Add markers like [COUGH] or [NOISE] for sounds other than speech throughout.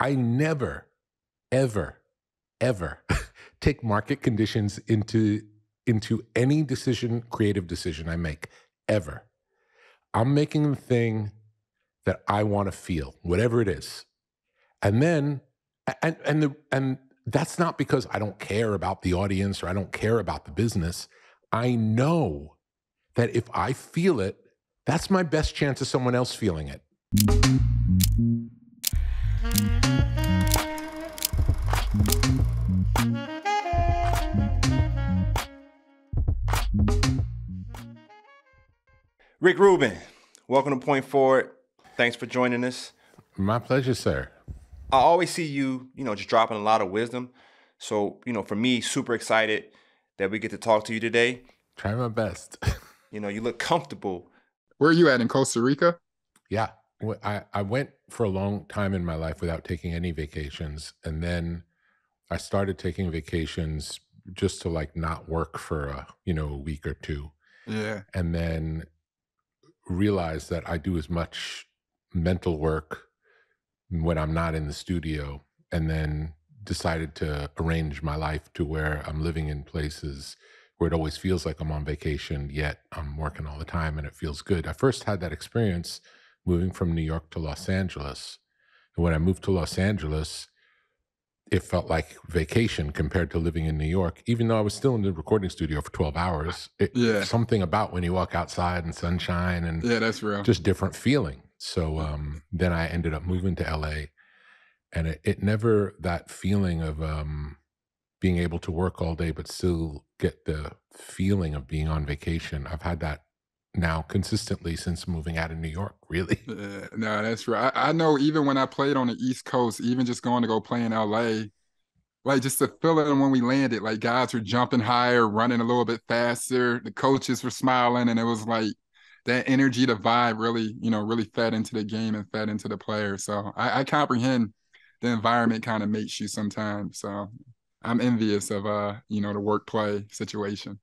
I never, ever, ever [LAUGHS] take market conditions into into any decision, creative decision I make, ever. I'm making the thing that I want to feel, whatever it is. And then and and the and that's not because I don't care about the audience or I don't care about the business. I know that if I feel it, that's my best chance of someone else feeling it. Rick Rubin, welcome to Point Forward. Thanks for joining us. My pleasure, sir. I always see you, you know, just dropping a lot of wisdom. So, you know, for me, super excited that we get to talk to you today. Try my best. [LAUGHS] you know, you look comfortable. Where are you at in Costa Rica? Yeah. I, I went for a long time in my life without taking any vacations. And then I started taking vacations just to like not work for a, you know, a week or two. Yeah. And then realized that I do as much mental work when I'm not in the studio and then decided to arrange my life to where I'm living in places where it always feels like I'm on vacation, yet I'm working all the time and it feels good. I first had that experience moving from New York to Los Angeles. And when I moved to Los Angeles, it felt like vacation compared to living in New York, even though I was still in the recording studio for 12 hours. It, yeah. Something about when you walk outside and sunshine and yeah, that's real. Just different feeling. So um, then I ended up moving to LA and it, it never that feeling of um, being able to work all day, but still get the feeling of being on vacation. I've had that now consistently since moving out of New York, really. No, that's right. I, I, know even when I played on the East Coast, even just going to go play in LA, like just the feeling when we landed, like guys were jumping higher, running a little bit faster. The coaches were smiling, and it was like that energy, the vibe really, you know, really fed into the game and fed into the player. So I, I comprehend the environment kind of makes you sometimes. So I'm envious of uh, you know, the work play situation.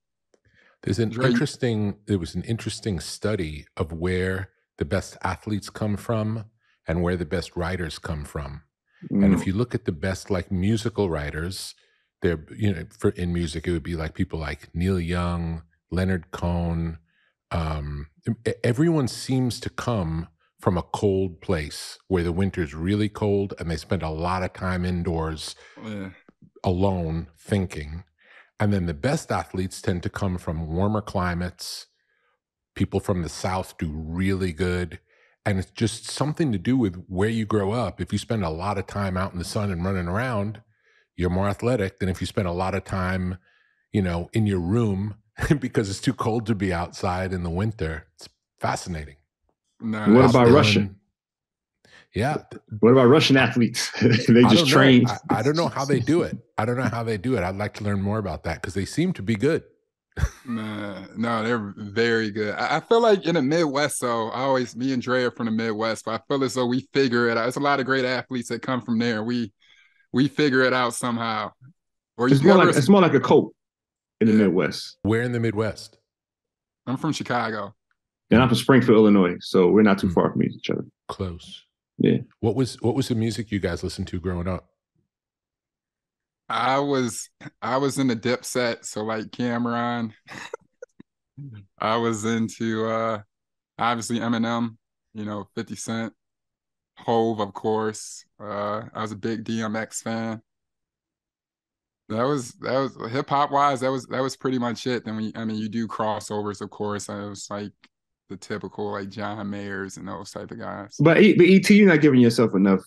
There's an interesting there was an interesting study of where the best athletes come from and where the best writers come from. Mm. And if mm. you look at the best like musical writers, they're you know for in music it would be like people like Neil Young, Leonard Cohen. Um, everyone seems to come from a cold place where the winter's really cold and they spend a lot of time indoors yeah. alone thinking and then the best athletes tend to come from warmer climates. People from the South do really good. And it's just something to do with where you grow up. If you spend a lot of time out in the sun and running around, you're more athletic than if you spend a lot of time, you know, in your room [LAUGHS] because it's too cold to be outside in the winter. It's fascinating. No, what about Russia? Yeah. What about Russian athletes? [LAUGHS] they just train. I, I, don't know how they do it. I don't know how they do it. I'd like to learn more about that because they seem to be good. [LAUGHS] nah, no, they're very good. I, I, feel like in the Midwest, though, I always me and Dre are from the Midwest, but I feel as though we figure it out. There's a lot of great athletes that come from there. We we figure it out somehow. Or it's more like it's more like a coat in the yeah. Midwest. Where in the Midwest? I'm from Chicago. And I'm from Springfield, Illinois. So we're not too mm. far from each other. Close. Yeah. What was what was the music you guys listened to growing up? I was I was in the Dipset, so like Cam'ron. [LAUGHS] I was into uh obviously Eminem, you know, 50 Cent, Hove, of course. Uh I was a big DMX fan. That was that was hip hop wise, that was that was pretty much it. Then we I mean you do crossovers, of course. I was like the typical like John Mayers and those type of guys. But but ET, you're not giving yourself enough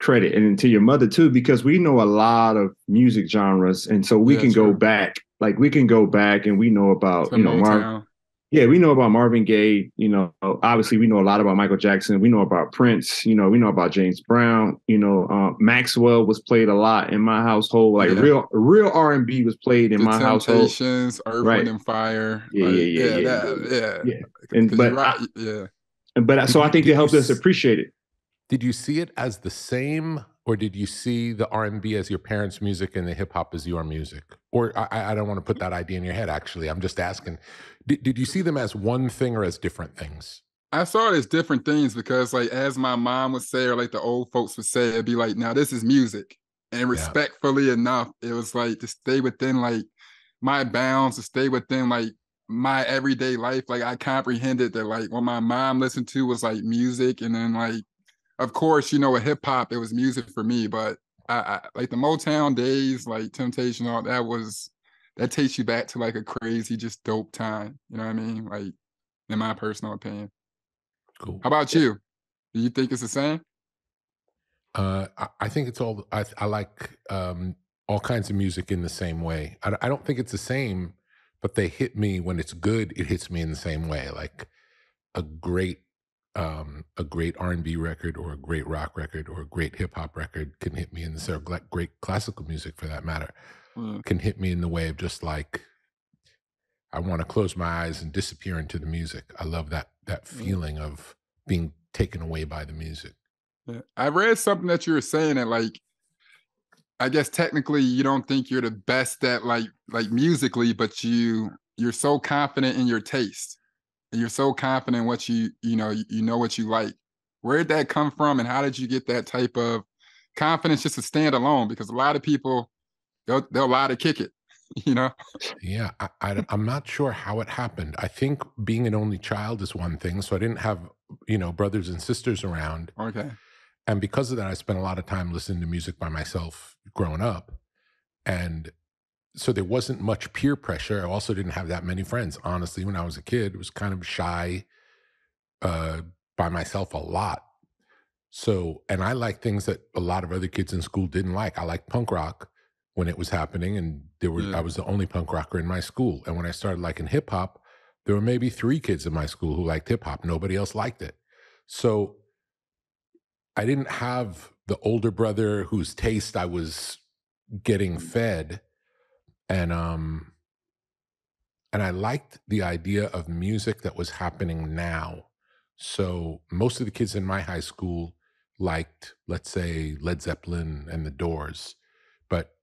credit, and to your mother too, because we know a lot of music genres, and so we can go back. Like we can go back, and we know about you know Marv, yeah, we know about Marvin Gaye. You know, obviously we know a lot about Michael Jackson. We know about Prince. You know, we know about James Brown. You know, uh, Maxwell was played a lot in my household. Like yeah. real, real R and B was played in the my household. Earth, right. Wind, and Fire. Yeah, like, yeah, yeah, yeah, that, yeah, yeah. And but right, yeah, but so I think it helped us appreciate it. Did you see it as the same or did you see the r&b as your parents music and the hip-hop as your music or i, I don't want to put mm-hmm. that idea in your head actually i'm just asking did, did you see them as one thing or as different things I saw it as different things because, like, as my mom would say, or like the old folks would say, it'd be like, now this is music. And respectfully yeah. enough, it was like to stay within like my bounds, to stay within like my everyday life. Like I comprehended that like what my mom listened to was like music. And then like, of course, you know, with hip hop, it was music for me. But I, I like the Motown days, like Temptation, all that was that takes you back to like a crazy, just dope time. You know what I mean? Like in my personal opinion. Cool. How about you? Do you think it's the same? Uh, I, I think it's all. I, I like um, all kinds of music in the same way. I, I don't think it's the same, but they hit me when it's good. It hits me in the same way. Like a great um, a great R&B record or a great rock record or a great hip hop record can hit me in the same great classical music for that matter mm. can hit me in the way of just like I want to close my eyes and disappear into the music. I love that that mm. feeling mm. of being taken away by the music. Yeah. I read something that you were saying that like I guess technically you don't think you're the best at like like musically, but you you're so confident in your taste. You're so confident what you you know you, you know what you like. Where did that come from and how did you get that type of confidence just to stand alone? Because a lot of people they'll they'll lie to kick it. [LAUGHS] you know yeah I, I i'm not sure how it happened i think being an only child is one thing so i didn't have you know brothers and sisters around okay and because of that i spent a lot of time listening to music by myself growing up and so there wasn't much peer pressure i also didn't have that many friends honestly when i was a kid it was kind of shy uh by myself a lot so and i like things that a lot of other kids in school didn't like i like punk rock when it was happening and there were yeah. I was the only punk rocker in my school. And when I started liking hip hop, there were maybe three kids in my school who liked hip hop. Nobody else liked it. So I didn't have the older brother whose taste I was getting fed. And um and I liked the idea of music that was happening now. So most of the kids in my high school liked, let's say, Led Zeppelin and the Doors. But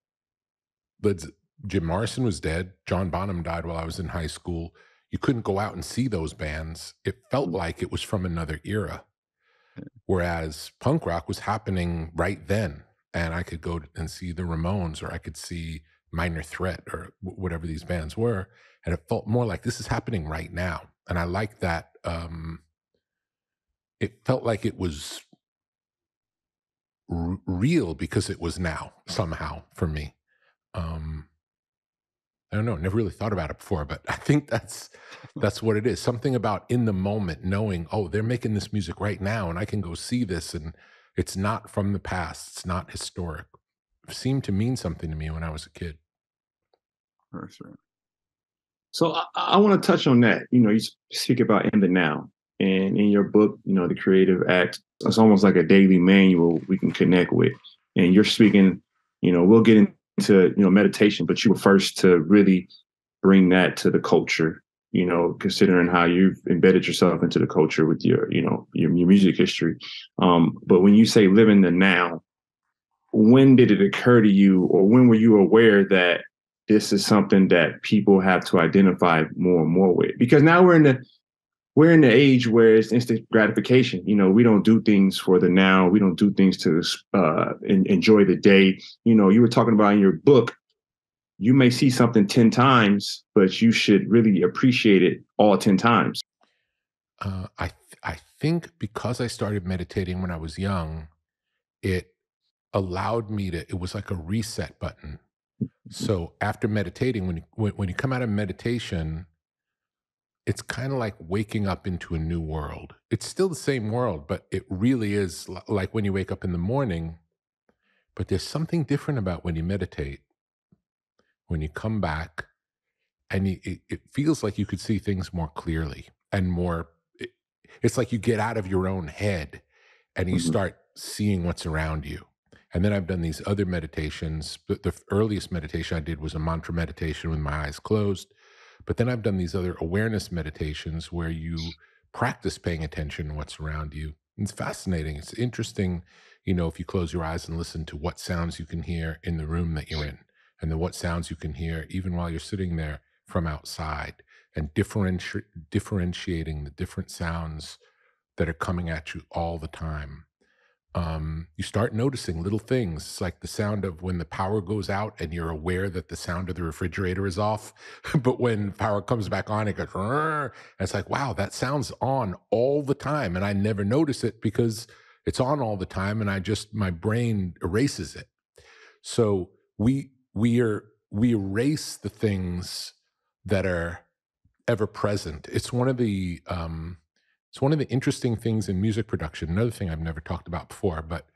but Jim Morrison was dead. John Bonham died while I was in high school. You couldn't go out and see those bands. It felt mm. like it was from another era. Whereas punk rock was happening right then. And I could go and see the Ramones or I could see Minor Threat or whatever these bands were. And it felt more like this is happening right now. And I like that. Um, it felt like it was r- real because it was now somehow for me um I don't know, never really thought about it before, but [LAUGHS] I think that's that's what it is. Something about in the moment knowing, oh, they're making this music right now and I can go see this and it's not from the past, it's not historic. Seemed to mean something to me when I was a kid. Right. So I, I want to touch on that. You know, you speak about in the now. And in your book, you know, the creative act, it's almost like a daily manual we can connect with. And you're speaking, you know, we'll get into you know meditation, but you were first to really bring that to the culture. You know, considering how you've embedded yourself into the culture with your you know your, your music history. Um, but when you say living the now, when did it occur to you, or when were you aware that this is something that people have to identify more and more with? Because now we're in the we're in the age where it's instant gratification. You know, we don't do things for the now. We don't do things to uh, enjoy the day. You know, you were talking about in your book, you may see something 10 times, but you should really appreciate it all 10 times. Uh, I, th- I think because I started meditating when I was young, it allowed me to, it was like a reset button. So after meditating, when you, when, when you come out of meditation, it's kind of like waking up into a new world. It's still the same world, but it really is like when you wake up in the morning. But there's something different about when you meditate, when you come back, and you, it, it, feels like you could see things more clearly and more. It, it's like you get out of your own head and you mm-hmm. start seeing what's around you. And then I've done these other meditations. The earliest meditation I did was a mantra meditation with my eyes closed but then I've done these other awareness meditations where you practice paying attention to what's around you. It's fascinating. It's interesting, you know, if you close your eyes and listen to what sounds you can hear in the room that you're in, and then what sounds you can hear even while you're sitting there from outside, and differenti- differentiating the different sounds that are coming at you all the time. Um, you start noticing little things like the sound of when the power goes out and you're aware that the sound of the refrigerator is off. [LAUGHS] but when power comes back on, it goes, and it's like, wow, that sounds on all the time. And I never notice it because it's on all the time. And I just, my brain erases it. So we, we are, we erase the things that are ever present. It's one of the, um, it's one of the interesting things in music production. Another thing I've never talked about before, but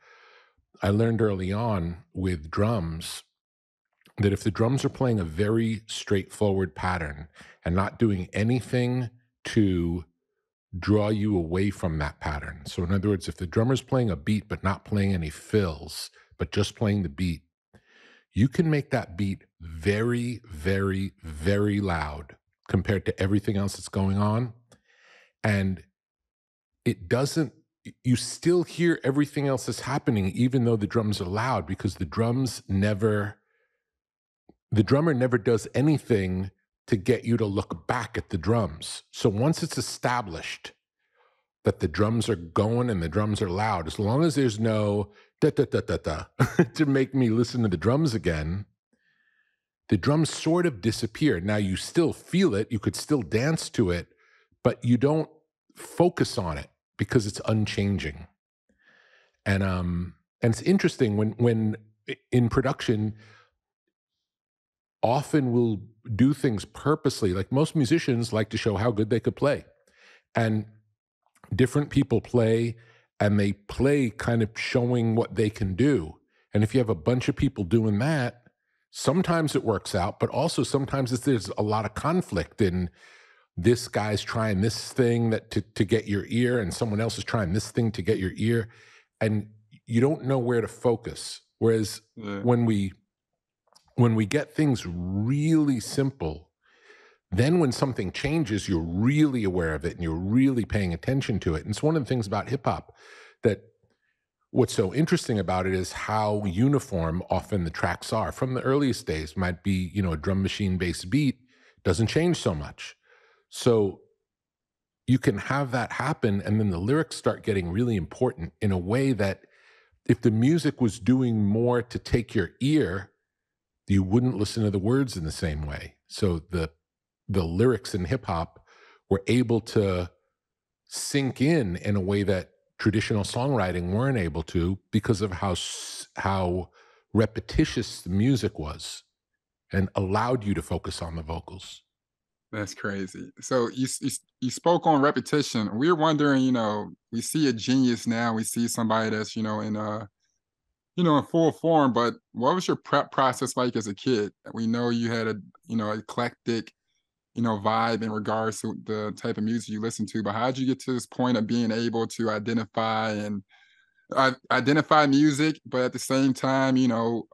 I learned early on with drums that if the drums are playing a very straightforward pattern and not doing anything to draw you away from that pattern. So, in other words, if the drummer's playing a beat but not playing any fills, but just playing the beat, you can make that beat very, very, very loud compared to everything else that's going on. And it doesn't you still hear everything else that's happening even though the drums are loud because the drums never the drummer never does anything to get you to look back at the drums. So once it's established that the drums are going and the drums are loud as long as there's no da da da da da [LAUGHS] to make me listen to the drums again the drums sort of disappear. Now you still feel it you could still dance to it but you don't focus on it because it's unchanging. And um and it's interesting when when in production often we'll do things purposely like most musicians like to show how good they could play. And different people play and they play kind of showing what they can do. And if you have a bunch of people doing that, sometimes it works out, but also sometimes there's a lot of conflict in this guy's trying this thing that to, to get your ear and someone else is trying this thing to get your ear. And you don't know where to focus. Whereas yeah. when we when we get things really simple then when something changes you're really aware of it and you're really paying attention to it. And it's one of the things about hip hop that what's so interesting about it is how uniform often the tracks are. From the earliest days might be you know a drum machine based beat doesn't change so much so you can have that happen, and then the lyrics start getting really important in a way that if the music was doing more to take your ear, you wouldn't listen to the words in the same way. So the the lyrics in hip hop were able to sink in in a way that traditional songwriting weren't able to because of how how repetitious the music was and allowed you to focus on the vocals. That's crazy. So you, you you spoke on repetition. We're wondering, you know, we see a genius now. We see somebody that's, you know, in uh, you know, in full form. But what was your prep process like as a kid? We know you had a, you know, eclectic, you know, vibe in regards to the type of music you listen to. But how did you get to this point of being able to identify and uh, identify music, but at the same time, you know,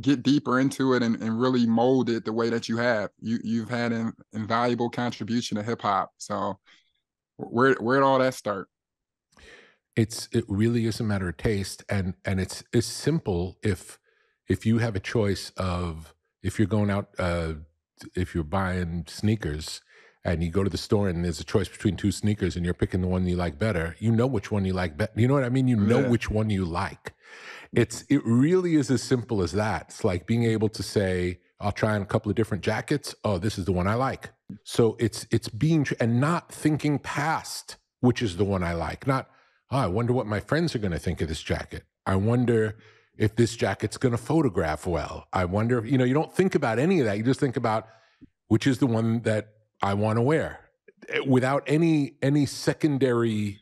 get deeper into it and, and really mold it the way that you have. You you've had an invaluable contribution to hip hop. So where where'd all that start? It's it really is a matter of taste and and it's it's simple if if you have a choice of if you're going out uh if you're buying sneakers and you go to the store and there's a choice between two sneakers and you're picking the one you like better, you know which one you like better. You know what I mean? You know yeah. which one you like. It's it really is as simple as that. It's like being able to say, I'll try on a couple of different jackets. Oh, this is the one I like. So it's it's being and not thinking past which is the one I like. Not, oh, I wonder what my friends are going to think of this jacket. I wonder if this jacket's going to photograph well. I wonder if, you know, you don't think about any of that. You just think about which is the one that I want to wear eh, without any any secondary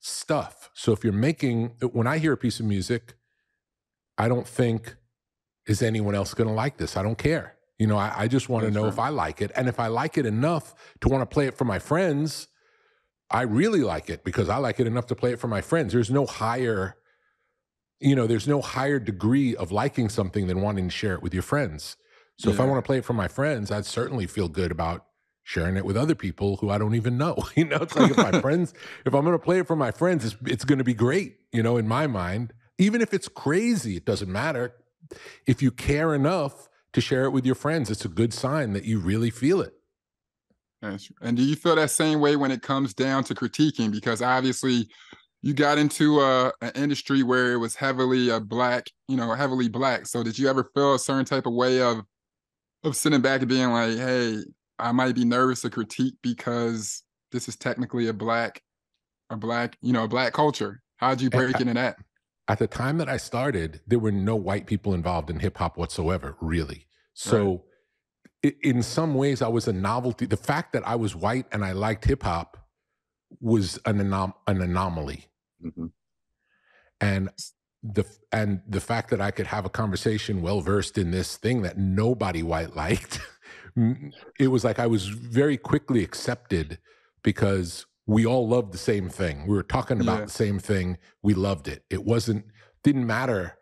stuff. So if you're making when I hear a piece of music, I don't think is anyone else going to like this? I don't care. You know, I, I just want to know right. if I like it. And if I like it enough to want to play it for my friends, I really like it because I like it enough to play it for my friends. There's no higher, you know, there's no higher degree of liking something than wanting to share it with your friends. So yeah. if I want to play it for my friends, I'd certainly feel good about sharing it with other people who I don't even know. [LAUGHS] You know, it's like if my [LAUGHS] friends, if I'm going to play it for my friends, it's, it's going to be great, you know, in my mind. Even if it's crazy, it doesn't matter. If you care enough to share it with your friends, it's a good sign that you really feel it. And do you feel that same way when it comes down to critiquing? Because obviously, you got into a, an industry where it was heavily a uh, black, you know, heavily black. So did you ever feel a certain type of way of of sitting back and being like, "Hey, I might be nervous to critique because this is technically a black, a black, you know, a black culture." How'd you break at, into that? At the time that I started, there were no white people involved in hip hop whatsoever, really. So. Right in some ways I was a novelty. The fact that I was white and I liked hip hop was an anom- an anomaly. Mm-hmm. And the and the fact that I could have a conversation well versed in this thing that nobody white liked, [LAUGHS] it was like I was very quickly accepted because we all loved the same thing. We were talking about yeah. the same thing. We loved it. It wasn't didn't matter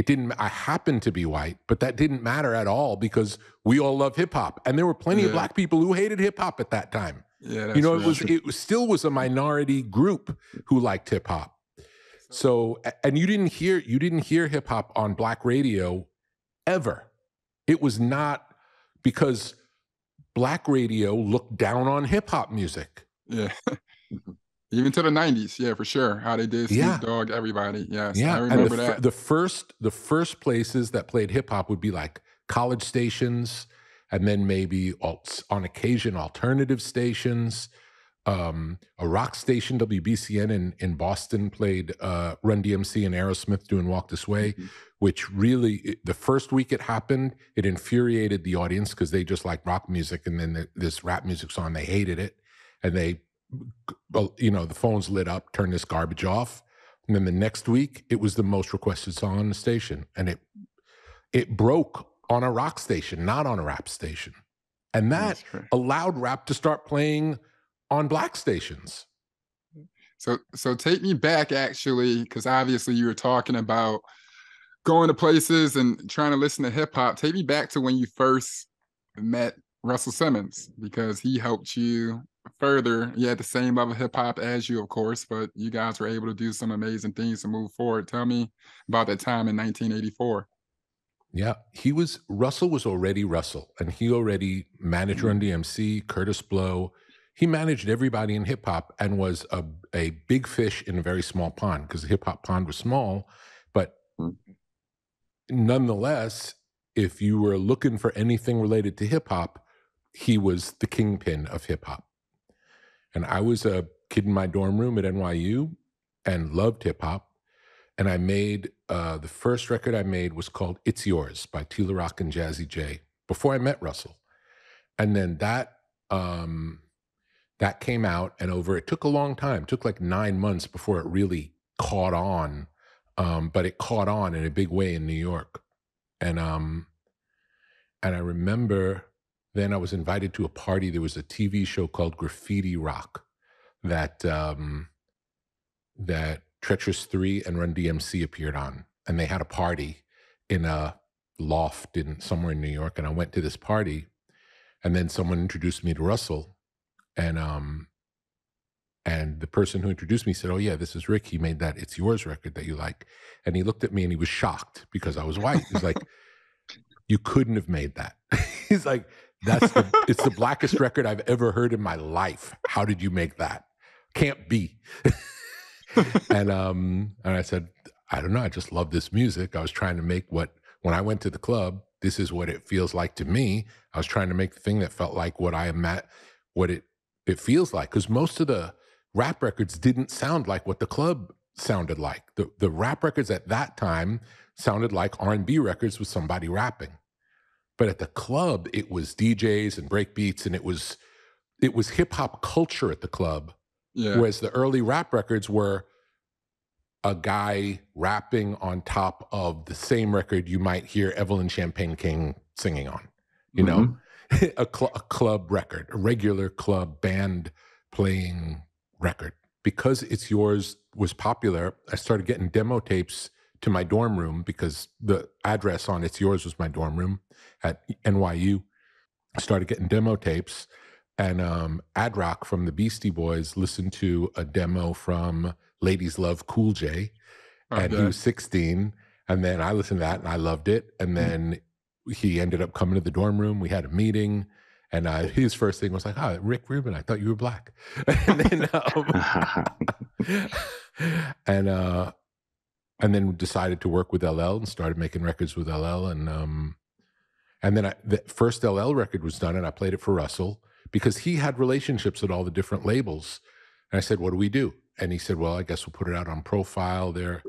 it didn't i happened to be white but that didn't matter at all because we all love hip-hop and there were plenty yeah. of black people who hated hip-hop at that time yeah you know it was it was, still was a minority group who liked hip-hop so and you didn't hear you didn't hear hip-hop on black radio ever it was not because black radio looked down on hip-hop music yeah [LAUGHS] Even to the '90s, yeah, for sure. How they did Snoop yeah. Dogg, everybody, yes, yeah. I remember the, that. The first, the first places that played hip hop would be like college stations, and then maybe on occasion alternative stations. Um, a rock station, WBCN in in Boston, played uh, Run DMC and Aerosmith doing "Walk This Way," mm-hmm. which really the first week it happened, it infuriated the audience because they just like rock music, and then the, this rap music song they hated it, and they you know, the phones lit up, turn this garbage off. And then the next week, it was the most requested song on the station. And it it broke on a rock station, not on a rap station. And that allowed rap to start playing on black stations. So so take me back actually, because obviously you were talking about going to places and trying to listen to hip hop. Take me back to when you first met Russell Simmons because he helped you further. You had the same level of hip hop as you, of course, but you guys were able to do some amazing things to move forward. Tell me about that time in 1984. Yeah, he was Russell was already Russell, and he already managed Run mm-hmm. DMC, Kurtis Blow. He managed everybody in hip hop and was a a big fish in a very small pond because the hip hop pond was small, but mm. nonetheless, if you were looking for anything related to hip hop, he was the kingpin of hip hop. And I was a kid in my dorm room at NYU and loved hip hop. And I made uh, the first record I made was called It's Yours by T La Rock and Jazzy Jay before I met Russell. And then that um, that came out and over it took a long time. It took like nine months before it really caught on. Um, but it caught on in a big way in New York. And um and I remember then I was invited to a party. There was a TV show called Graffiti Rock that um, that Treacherous Three and Run DMC appeared on, and they had a party in a loft in somewhere in New York. And I went to this party, and then someone introduced me to Russell, and um, and the person who introduced me said, "Oh yeah, this is Rick. He made that It's Yours record that you like." And he looked at me and he was shocked because I was white. He's like, [LAUGHS] "You couldn't have made that." [LAUGHS] He's like, that's the, [LAUGHS] it's the blackest record I've ever heard in my life. How did you make that? Can't be. [LAUGHS] and um and I said, I don't know. I just love this music. I was trying to make what when I went to the club, this is what it feels like to me. I was trying to make the thing that felt like what I am at, what it it feels like. Because most of the rap records didn't sound like what the club sounded like. The the rap records at that time sounded like R and B records with somebody rapping. But at the club, it was DJs and break beats, and it was it was hip hop culture at the club. Yeah. Whereas the early rap records were a guy rapping on top of the same record you might hear Evelyn Champagne King singing on. You mm-hmm. know, [LAUGHS] a, cl- a club record, a regular club band playing record. Because it's yours was popular, I started getting demo tapes to my dorm room because the address on it's yours was my dorm room at NYU. I started getting demo tapes, and um, Ad Rock from the Beastie Boys listened to a demo from Ladies Love Cool J, okay. and he was 16. And then I listened to that and I loved it. And hmm. then he ended up coming to the dorm room. We had a meeting, And uh, [LAUGHS] his first thing was like, "Ah, oh, Rick Rubin. I thought you were black." [LAUGHS] and then, um, [LAUGHS] and uh, and then decided to work with LL and started making records with LL. And um, and then I, the first LL record was done, and I played it for Russell because he had relationships at all the different labels. And I said, "What do we do?" And he said, "Well, I guess we'll put it out on Profile. There,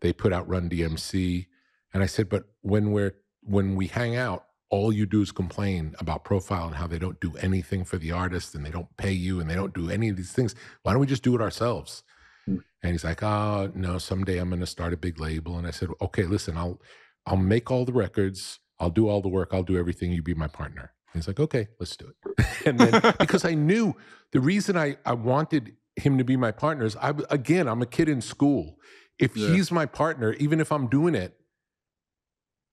they put out Run DMC." And I said, "But when we're when we hang out, all you do is complain about Profile and how they don't do anything for the artist and they don't pay you and they don't do any of these things. Why don't we just do it ourselves?" And he's like, "Oh no, someday I'm going to start a big label." And I said, "Okay, listen, I'll I'll make all the records." I'll do all the work. I'll do everything. You be my partner. He's like, okay, let's do it. [LAUGHS] and then because I knew the reason I, I wanted him to be my partner is I again, I'm a kid in school. If yeah. he's my partner, even if I'm doing it,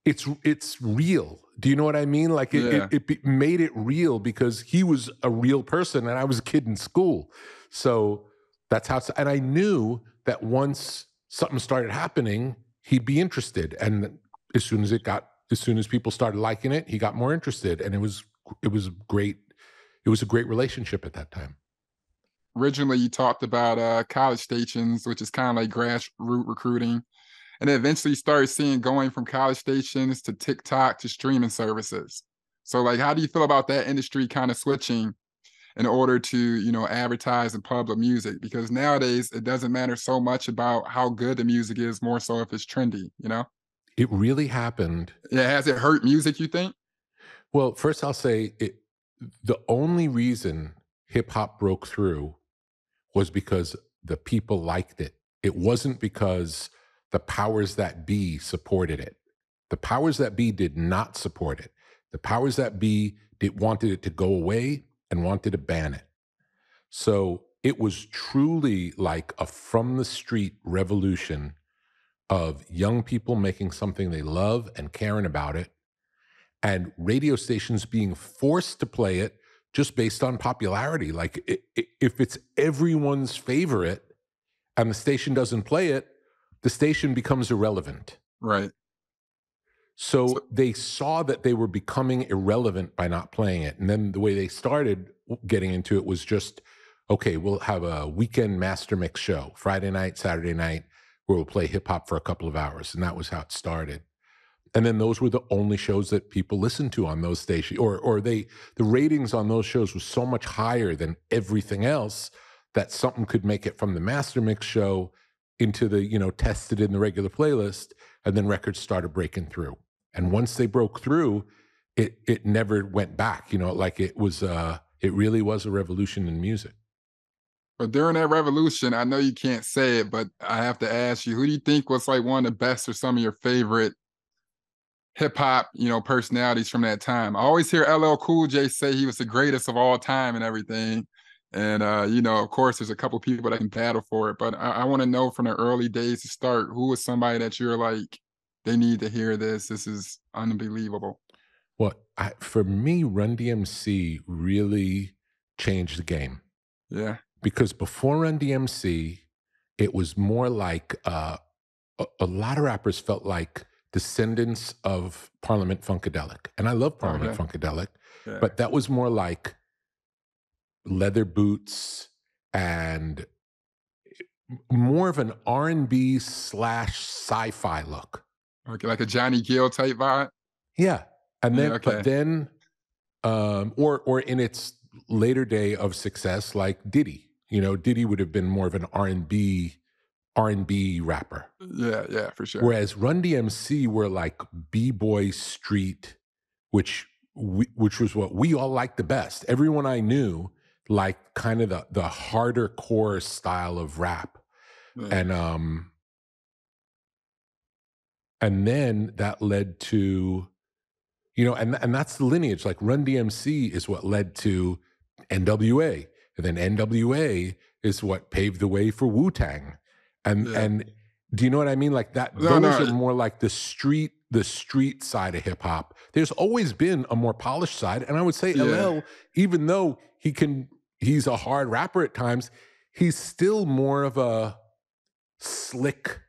it's it's real. Do you know what I mean? Like it, yeah. it, it made it real because he was a real person and I was a kid in school. So that's how. And I knew that once something started happening, he'd be interested. And as soon as it got, as soon as people started liking it, he got more interested, and it was it was great. It was a great relationship at that time. Originally, you talked about uh, college stations, which is kind of like grassroots recruiting, and then eventually you started seeing going from college stations to TikTok to streaming services. So, like, how do you feel about that industry kind of switching in order to, you know, advertise and public music? Because nowadays it doesn't matter so much about how good the music is, more so if it's trendy, you know? It really happened. Yeah, has it hurt music, you think? Well, first I'll say it, the only reason hip hop broke through was because the people liked it. It wasn't because the powers that be supported it. The powers that be did not support it. The powers that be did, wanted it to go away and wanted to ban it. So it was truly like a from the street revolution of young people making something they love and caring about it and radio stations being forced to play it just based on popularity. Like if it's everyone's favorite and the station doesn't play it, the station becomes irrelevant. Right. So, they saw that they were becoming irrelevant by not playing it. And then the way they started getting into it was just okay, we'll have a weekend master mix show, Friday night, Saturday night, where we'll play hip hop for a couple of hours. And that was how it started and then those were the only shows that people listened to on those stations or or they the ratings on those shows was so much higher than everything else that something could make it from the master mix show into the you know tested in the regular playlist and then records started breaking through and once they broke through it it never went back you know like it was uh it really was a revolution in music but during that revolution i know you can't say it but i have to ask you who do you think was like one of the best or some of your favorite hip hop, you know, personalities from that time. I always hear LL Cool J say he was the greatest of all time and everything. And uh, you know, of course, there's a couple people that can battle for it, but I, I want to know from the early days to start, who was somebody that you're like, they need to hear this. This is unbelievable. Well, I, for me, Run DMC really changed the game. Yeah, because before Run DMC, it was more like uh, a, a lot of rappers felt like descendants of Parliament Funkadelic. And I love Parliament okay. Funkadelic, yeah. but that was more like leather boots and more of an R&B slash sci-fi look. Okay, like a Johnny Gill type vibe? Yeah. And then, yeah, okay. but then, um, or, or in its later day of success, like Diddy, you know, Diddy would have been more of an R&B R&B rapper. Yeah, yeah, for sure. Whereas Run DMC were like B-boy street, which we, which was what we all liked the best. Everyone I knew liked kind of the the harder core style of rap. And um and then that led to you know and and that's the lineage like Run DMC is what led to NWA and then NWA is what paved the way for Wu-Tang and yeah. and do you know what I mean? Like that, no, those no. are more like the street, the street side of hip hop. There's always been a more polished side, and I would say yeah. LL, even though he can, he's a hard rapper at times, he's still more of a slick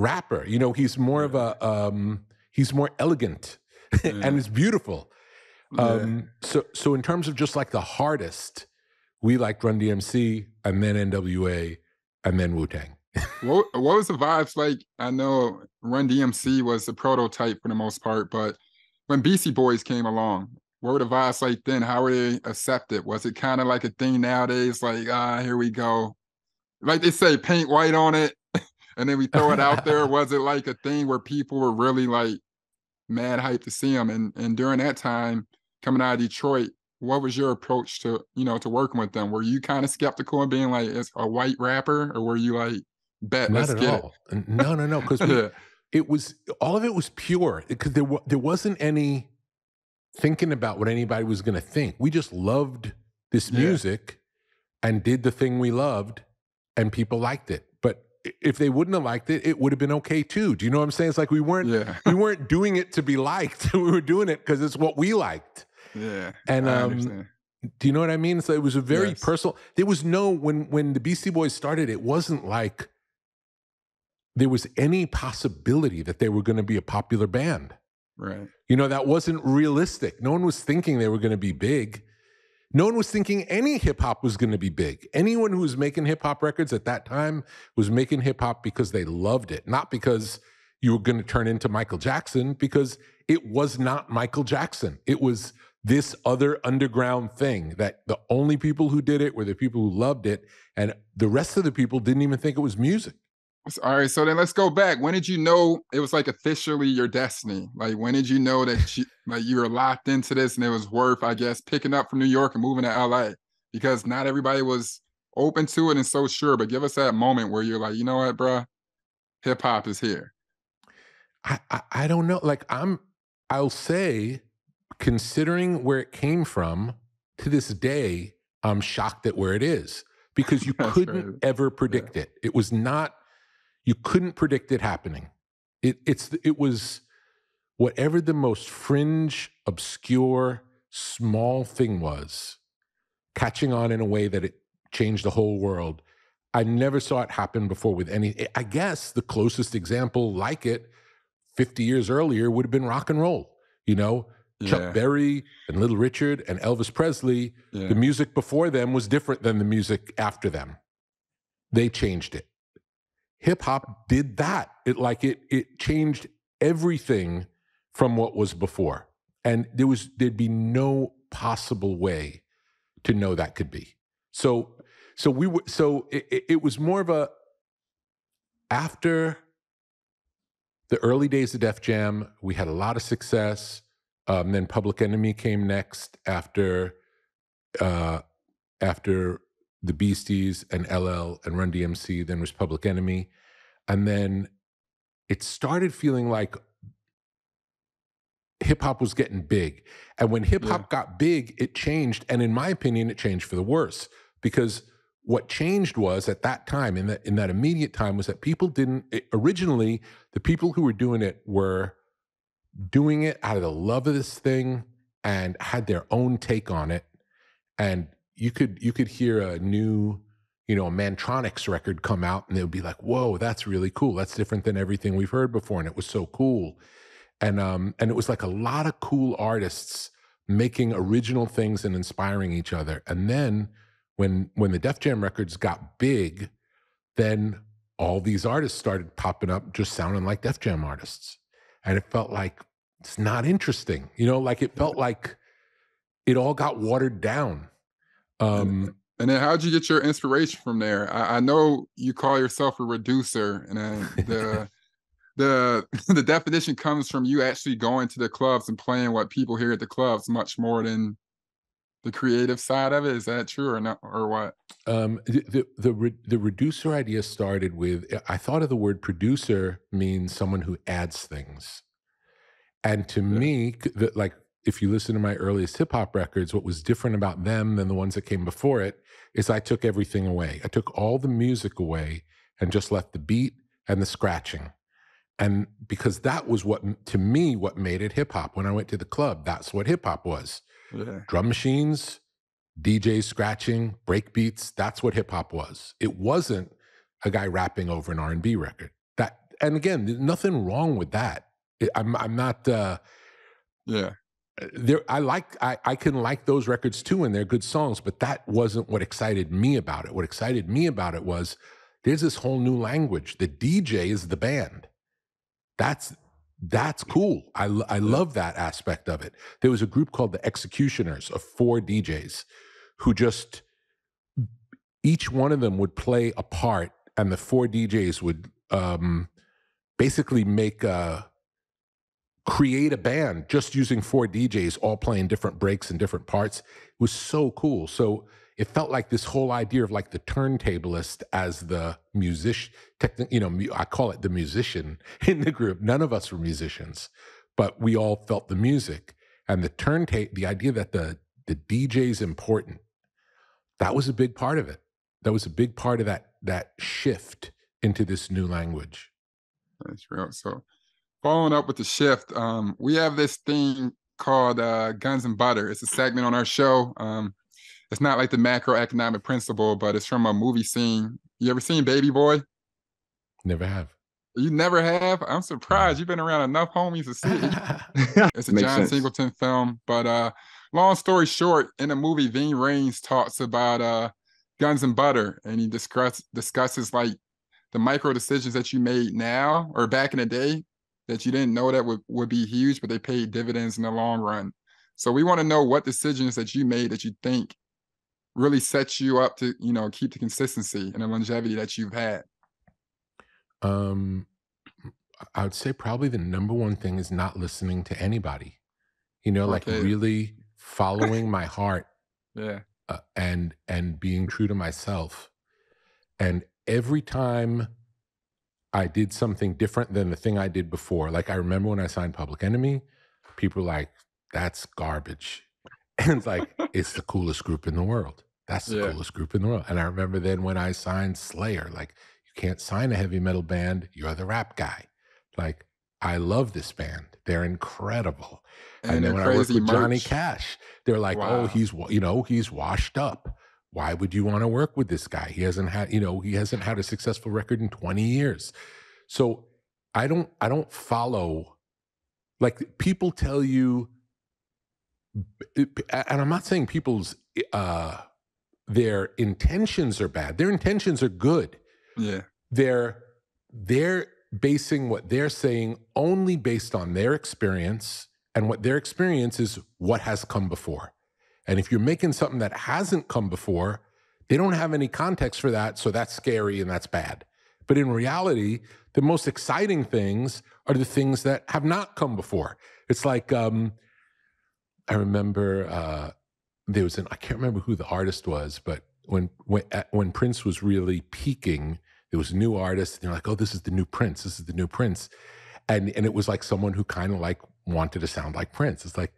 rapper. You know, he's more of a, um, he's more elegant, [LAUGHS] yeah. and it's beautiful. Um, so so in terms of just like the hardest, we liked Run DMC and then NWA and then Wu Tang. [LAUGHS] what, what was the vibes like? I know Run DMC was the prototype for the most part, but when Beastie Boys came along, what were the vibes like then? How were they accepted? Was it kind of like a thing nowadays? Like, ah, here we go. Like they say, paint white on it, and then we throw it out there. [LAUGHS] was it like a thing where people were really like mad hyped to see them? And and during that time, coming out of Detroit, what was your approach to you know to working with them? Were you kind of skeptical and being like it's a white rapper, or were you like bet not at all? It? No, no, no, because [LAUGHS] yeah. it was all of it was pure because there there wasn't any thinking about what anybody was going to think. We just loved this music yeah. and did the thing we loved, and people liked it. If they wouldn't have liked it, it would have been okay too. Do you know what I'm saying? It's like we weren't yeah. we weren't doing it to be liked. [LAUGHS] we were doing it because it's what we liked. Yeah. And um, do you know what I mean? So it was a very yes. personal. There was no when when the Beastie Boys started, it wasn't like there was any possibility that they were going to be a popular band. Right. You know, that wasn't realistic. No one was thinking they were going to be big. No one was thinking any hip hop was going to be big. Anyone who was making hip hop records at that time was making hip hop because they loved it, not because you were going to turn into Michael Jackson, because it was not Michael Jackson. It was this other underground thing that the only people who did it were the people who loved it and the rest of the people didn't even think it was music all right so then let's go back. When did you know it was like officially your destiny? Like when did you know that you like you were locked into this and it was worth i guess picking up from new york and moving to la because not everybody was open to it and so sure but give us that moment where you're like you know what bro hip-hop is here. I, I i don't know like i'm i'll say considering where it came from to this day, I'm shocked at where it is because you [LAUGHS] couldn't ever predict yeah. it. It was not, you couldn't predict it happening. It, it's, it was whatever the most fringe, obscure, small thing was, catching on in a way that it changed the whole world. I never saw it happen before with any. I guess the closest example like it 50 years earlier would have been rock and roll. You know, Chuck yeah. Berry and Little Richard and Elvis Presley, yeah. the music before them was different than the music after them. They changed it. Hip hop did that. It like it it changed everything from what was before. And there was there'd be no possible way to know that could be. So so we were so it, it was more of a after the early days of Def Jam, we had a lot of success um, then Public Enemy came next after uh, after the Beasties and LL and Run DMC. Then was Public Enemy, and then it started feeling like hip hop was getting big. And when hip hop yeah. got big, it changed. And in my opinion, it changed for the worse because what changed was at that time, in that in that immediate time, was that people didn't it, originally the people who were doing it were doing it out of the love of this thing and had their own take on it. And you could you could hear a new, you know, a Mantronix record come out and they would be like, whoa, that's really cool. That's different than everything we've heard before. And it was so cool. And um, and it was like a lot of cool artists making original things and inspiring each other. And then when when the Def Jam records got big, then all these artists started popping up just sounding like Def Jam artists and it felt like it's not interesting. You know, like it felt like it all got watered down. Um, and then how'd you get your inspiration from there? I, I know you call yourself a reducer, and the [LAUGHS] the [LAUGHS] the definition comes from you actually going to the clubs and playing what people hear at the clubs much more than the creative side of it. Is that true or not, or what? Um, the the the, the reducer idea started with I thought of the word producer means someone who adds things, and to yeah. me, the, like if you listen to my earliest hip hop records, what was different about them than the ones that came before it is I took everything away. I took all the music away and just left the beat and the scratching. And because that was what, to me, what made it hip hop. When I went to the club, that's what hip hop was. Yeah. Drum machines, DJs scratching, break beats. That's what hip hop was. It wasn't a guy rapping over an R and B record. That, and again, nothing wrong with that. I'm, I'm not. Uh, yeah. There I like I, I can like those records too and they're good songs, but that wasn't what excited me about it. What excited me about it was there's this whole new language. The DJ is the band. That's that's cool. I I love that aspect of it. There was a group called the Executioners of four DJs who just each one of them would play a part and the four DJs would um basically make a create a band just using four DJs all playing different breaks and different parts. It was so cool. So it felt like this whole idea of like the turntablist as the musician, techni- you know, I call it the musician [LAUGHS] in the group. None of us were musicians, but we all felt the music and the turntable, the idea that the, the DJ is important. That was a big part of it. That was a big part of that, that shift into this new language. That's real. So following up with the shift, um, we have this thing called uh, Guns and Butter. It's a segment on our show. Um, it's not like the macroeconomic principle, but it's from a movie scene. You ever seen Baby Boy? Never have. You never have? I'm surprised. You've been around enough homies to see it. [LAUGHS] it's a John sense. Singleton film. But uh, long story short, in the movie, Ving Rhames talks about uh, guns and butter, and he discuss, discusses like the micro decisions that you made now or back in the day that you didn't know that would, would be huge, but they paid dividends in the long run. So we want to know what decisions that you made that you think really sets you up to, you know, keep the consistency and the longevity that you've had. Um I would say probably the number one thing is not listening to anybody. You know, like really following my heart. Yeah. Uh, and and being true to myself. And every time I did something different than the thing I did before. Like I remember when I signed Public Enemy, people were like, that's garbage. [LAUGHS] And it's like, it's the coolest group in the world. That's the yeah. coolest group in the world. And I remember then when I signed Slayer, like, you can't sign a heavy metal band, you're the rap guy. Like, I love this band. They're incredible. And, and then when I worked with merch. Johnny Cash, they're like, oh, wow. oh, he's you know, he's washed up why would you want to work with this guy? He hasn't had, you know, he hasn't had a successful record in 20 years. So I don't, I don't follow like people tell you, and I'm not saying people's, uh, their intentions are bad. Their intentions are good. Yeah. They're, they're basing what they're saying only based on their experience and what their experience is what has come before. And if you're making something that hasn't come before, they don't have any context for that. So that's scary and that's bad. But in reality, the most exciting things are the things that have not come before. It's like, um, I remember uh, there was an, I can't remember who the artist was, but when, when, when Prince was really peaking, there was a new artist and they're like, oh, this is the new Prince. This is the new Prince. And, and it was like someone who kind of like wanted to sound like Prince. It's like,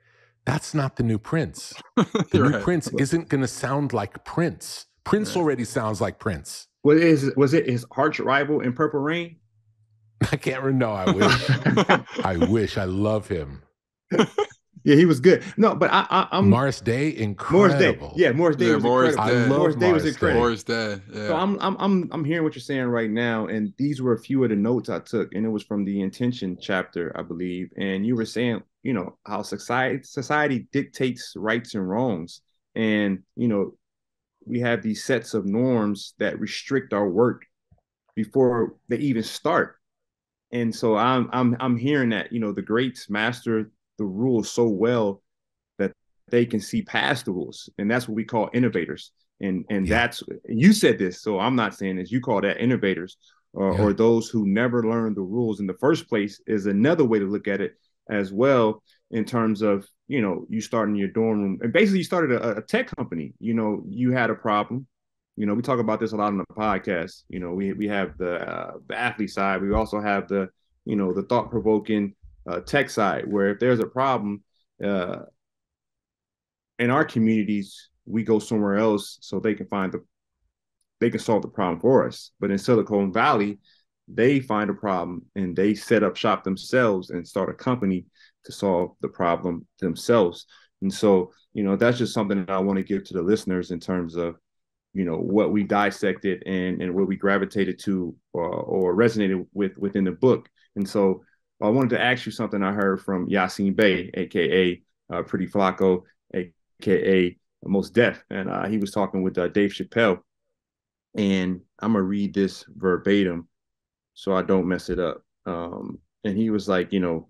that's not the new Prince. The new right. Prince isn't going to sound like Prince. Prince right. already sounds like Prince. What is was it his arch rival in Purple Rain? [LAUGHS] I can't remember. No, I wish. [LAUGHS] I wish. I love him. [LAUGHS] Yeah, he was good. No, but I, I am Morris Day, incredible. Morris Day, yeah, Morris Day yeah, was Morris incredible. Day. I Morris Day was incredible. Morris Day. Yeah. So I'm I'm I'm I'm hearing what you're saying right now, and these were a few of the notes I took, and it was from the intention chapter, I believe. And you were saying, you know, how society society dictates rights and wrongs, and you know, we have these sets of norms that restrict our work before they even start. And so I'm I'm I'm hearing that you know the greats master the rules so well that they can see past the rules, and that's what we call innovators. And and yeah. that's you said this, so I'm not saying this. You call that innovators, or, yeah. or those who never learned the rules in the first place is another way to look at it as well in terms of you know you starting your dorm room. And basically you started a, a, tech company. You know you had a problem. You know we talk about this a lot on the podcast. You know we we have the uh, the athlete side. We also have the you know the thought provoking uh, tech side, where if there's a problem uh, in our communities, we go somewhere else so they can find the they can solve the problem for us. But in Silicon Valley, they find a problem and they set up shop themselves and start a company to solve the problem themselves. And so, you know, that's just something that I want to give to the listeners in terms of, you know, what we dissected and and what we gravitated to or, or resonated with within the book. And so I wanted to ask you something I heard from Yasiin Bey, aka uh, Pretty Flacco, aka Mos Def, and uh, he was talking with uh, Dave Chappelle. And I'm gonna read this verbatim so I don't mess it up. Um, and he was like, you know,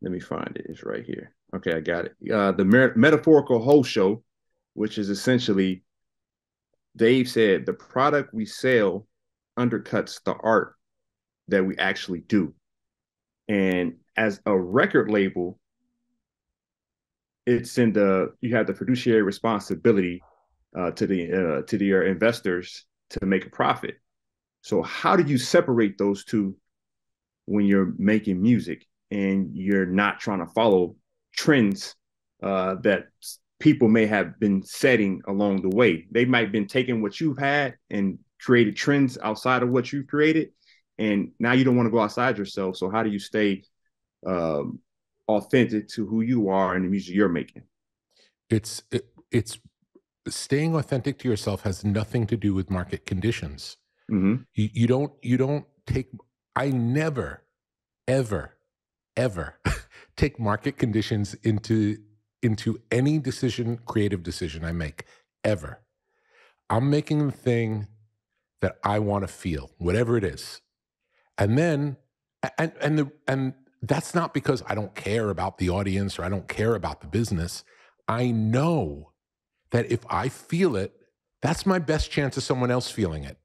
let me find it. It's right here. Okay, I got it. Uh, the mer- metaphorical whole show, which is essentially, Dave said, the product we sell undercuts the art that we actually do. And as a record label, it's in the you have the fiduciary responsibility uh, to the uh, to the uh, investors to make a profit. So how do you separate those two when you're making music and you're not trying to follow trends uh, that people may have been setting along the way? They might have been taking what you've had and created trends outside of what you've created, and now you don't want to go outside yourself. So how do you stay um, authentic to who you are and the music you're making? It's it, it's staying authentic to yourself has nothing to do with market conditions. Mm-hmm. You, you don't you don't take. I never, ever, ever [LAUGHS] take market conditions into into any decision, creative decision I make ever. I'm making the thing that I want to feel, whatever it is, and then and and the and that's not because I don't care about the audience or I don't care about the business. I know that if I feel it, that's my best chance of someone else feeling it.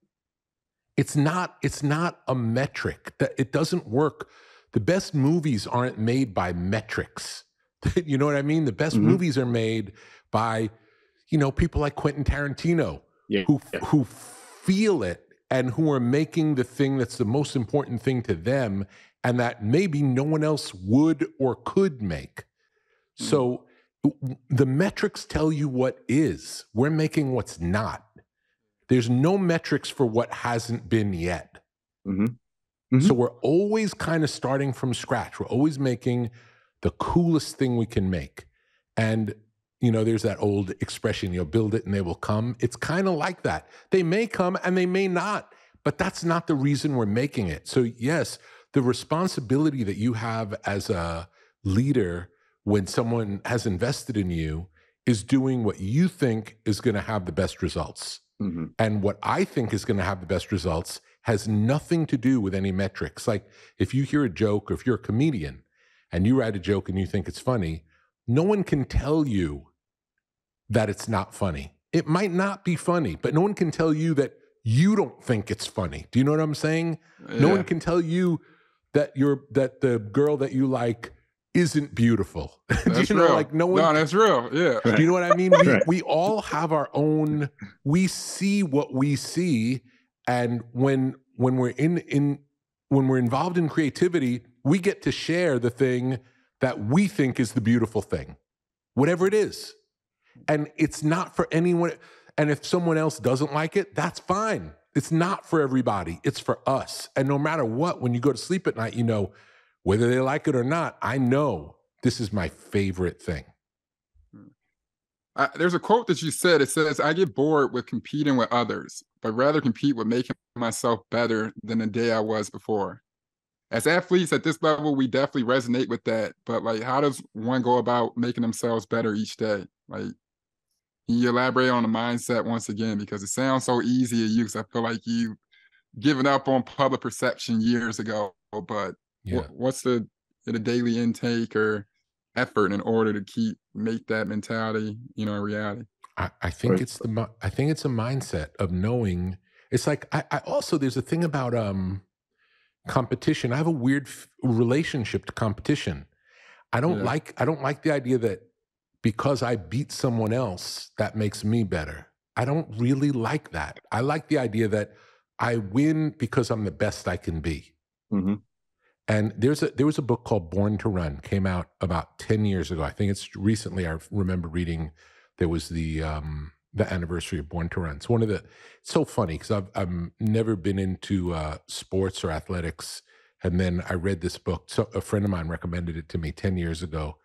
It's not it's not a metric. That it doesn't work. The best movies aren't made by metrics. [LAUGHS] you know what I mean? The best mm-hmm. movies are made by you know people like Quentin Tarantino yeah. who who feel it and who are making the thing that's the most important thing to them and that maybe no one else would or could make. Mm-hmm. So the metrics tell you what is. We're making what's not. There's no metrics for what hasn't been yet. Mm-hmm. Mm-hmm. So we're always kind of starting from scratch. We're always making the coolest thing we can make. And, you know, there's that old expression, you know, build it and they will come. It's kind of like that. They may come and they may not, but that's not the reason we're making it. So, yes, the responsibility that you have as a leader when someone has invested in you is doing what you think is going to have the best results. Mm-hmm. And what I think is going to have the best results has nothing to do with any metrics. Like if you hear a joke or if you're a comedian and you write a joke and you think it's funny, no one can tell you that it's not funny. It might not be funny, but no one can tell you that you don't think it's funny. Do you know what I'm saying? Yeah. No one can tell you that you're that the girl that you like isn't beautiful. [LAUGHS] That's you know, real. like no one. No, that's real. Yeah. Do you know what I mean? We, we all have our own. We see what we see, and when when we're in in when we're involved in creativity, we get to share the thing that we think is the beautiful thing, whatever it is, and it's not for anyone. And if someone else doesn't like it, that's fine. It's not for everybody, it's for us. And no matter what, when you go to sleep at night, you know, whether they like it or not, I know this is my favorite thing. Uh, there's a quote that you said. It says, I get bored with competing with others, but rather compete with making myself better than the day I was before. As athletes at this level, we definitely resonate with that. But like, how does one go about making themselves better each day? Like, can you elaborate on the mindset once again? Because it sounds so easy to use. I feel like you given up on public perception years ago, but yeah. what, what's the the daily intake or effort in order to keep make that mentality, you know, a reality? I, I think right. it's the I think it's a mindset of knowing. It's like I, I also there's a thing about um competition. I have a weird f- relationship to competition. I don't yeah. like I don't like the idea that because I beat someone else, that makes me better. I don't really like that. I like the idea that I win because I'm the best I can be. Mm-hmm. And there's a there was a book called Born to Run came out about ten years ago. I think it's recently. I remember reading there was the um, the anniversary of Born to Run. It's one of the. It's so funny because I've I've never been into uh, sports or athletics, and then I read this book. So a friend of mine recommended it to me ten years ago,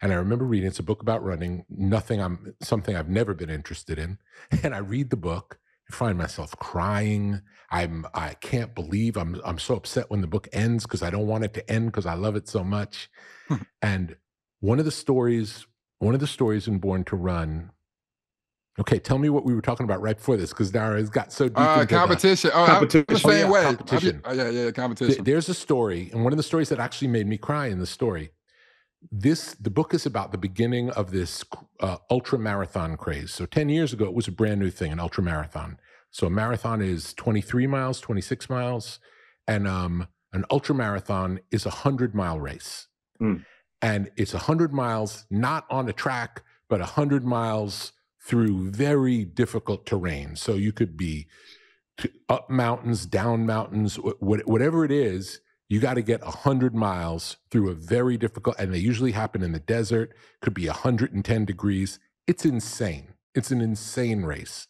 and I remember reading it's a book about running, nothing I'm something I've never been interested in. [LAUGHS] And I read the book and find myself crying. I'm I can't believe I'm I'm so upset when the book ends because I don't want it to end because I love it so much. Hmm. and one of the stories, one of the stories in Born to Run. Okay, tell me what we were talking about right before this, because Dara has got so deep. Uh, competition. Oh, competition. the same oh, yeah, way. Competition. Oh, yeah, yeah, competition. There's a story, and one of the stories that actually made me cry in the story. This the book is about the beginning of this uh, ultra marathon craze. So ten years ago, it was a brand new thing, an ultra marathon. So a marathon is 23 miles, 26 miles, and um, an ultra marathon is a hundred mile race. Mm and it's 100 miles not on a track but 100 miles through very difficult terrain so you could be up mountains down mountains whatever it is you got to get 100 miles through a very difficult and they usually happen in the desert could be 110 degrees it's insane it's an insane race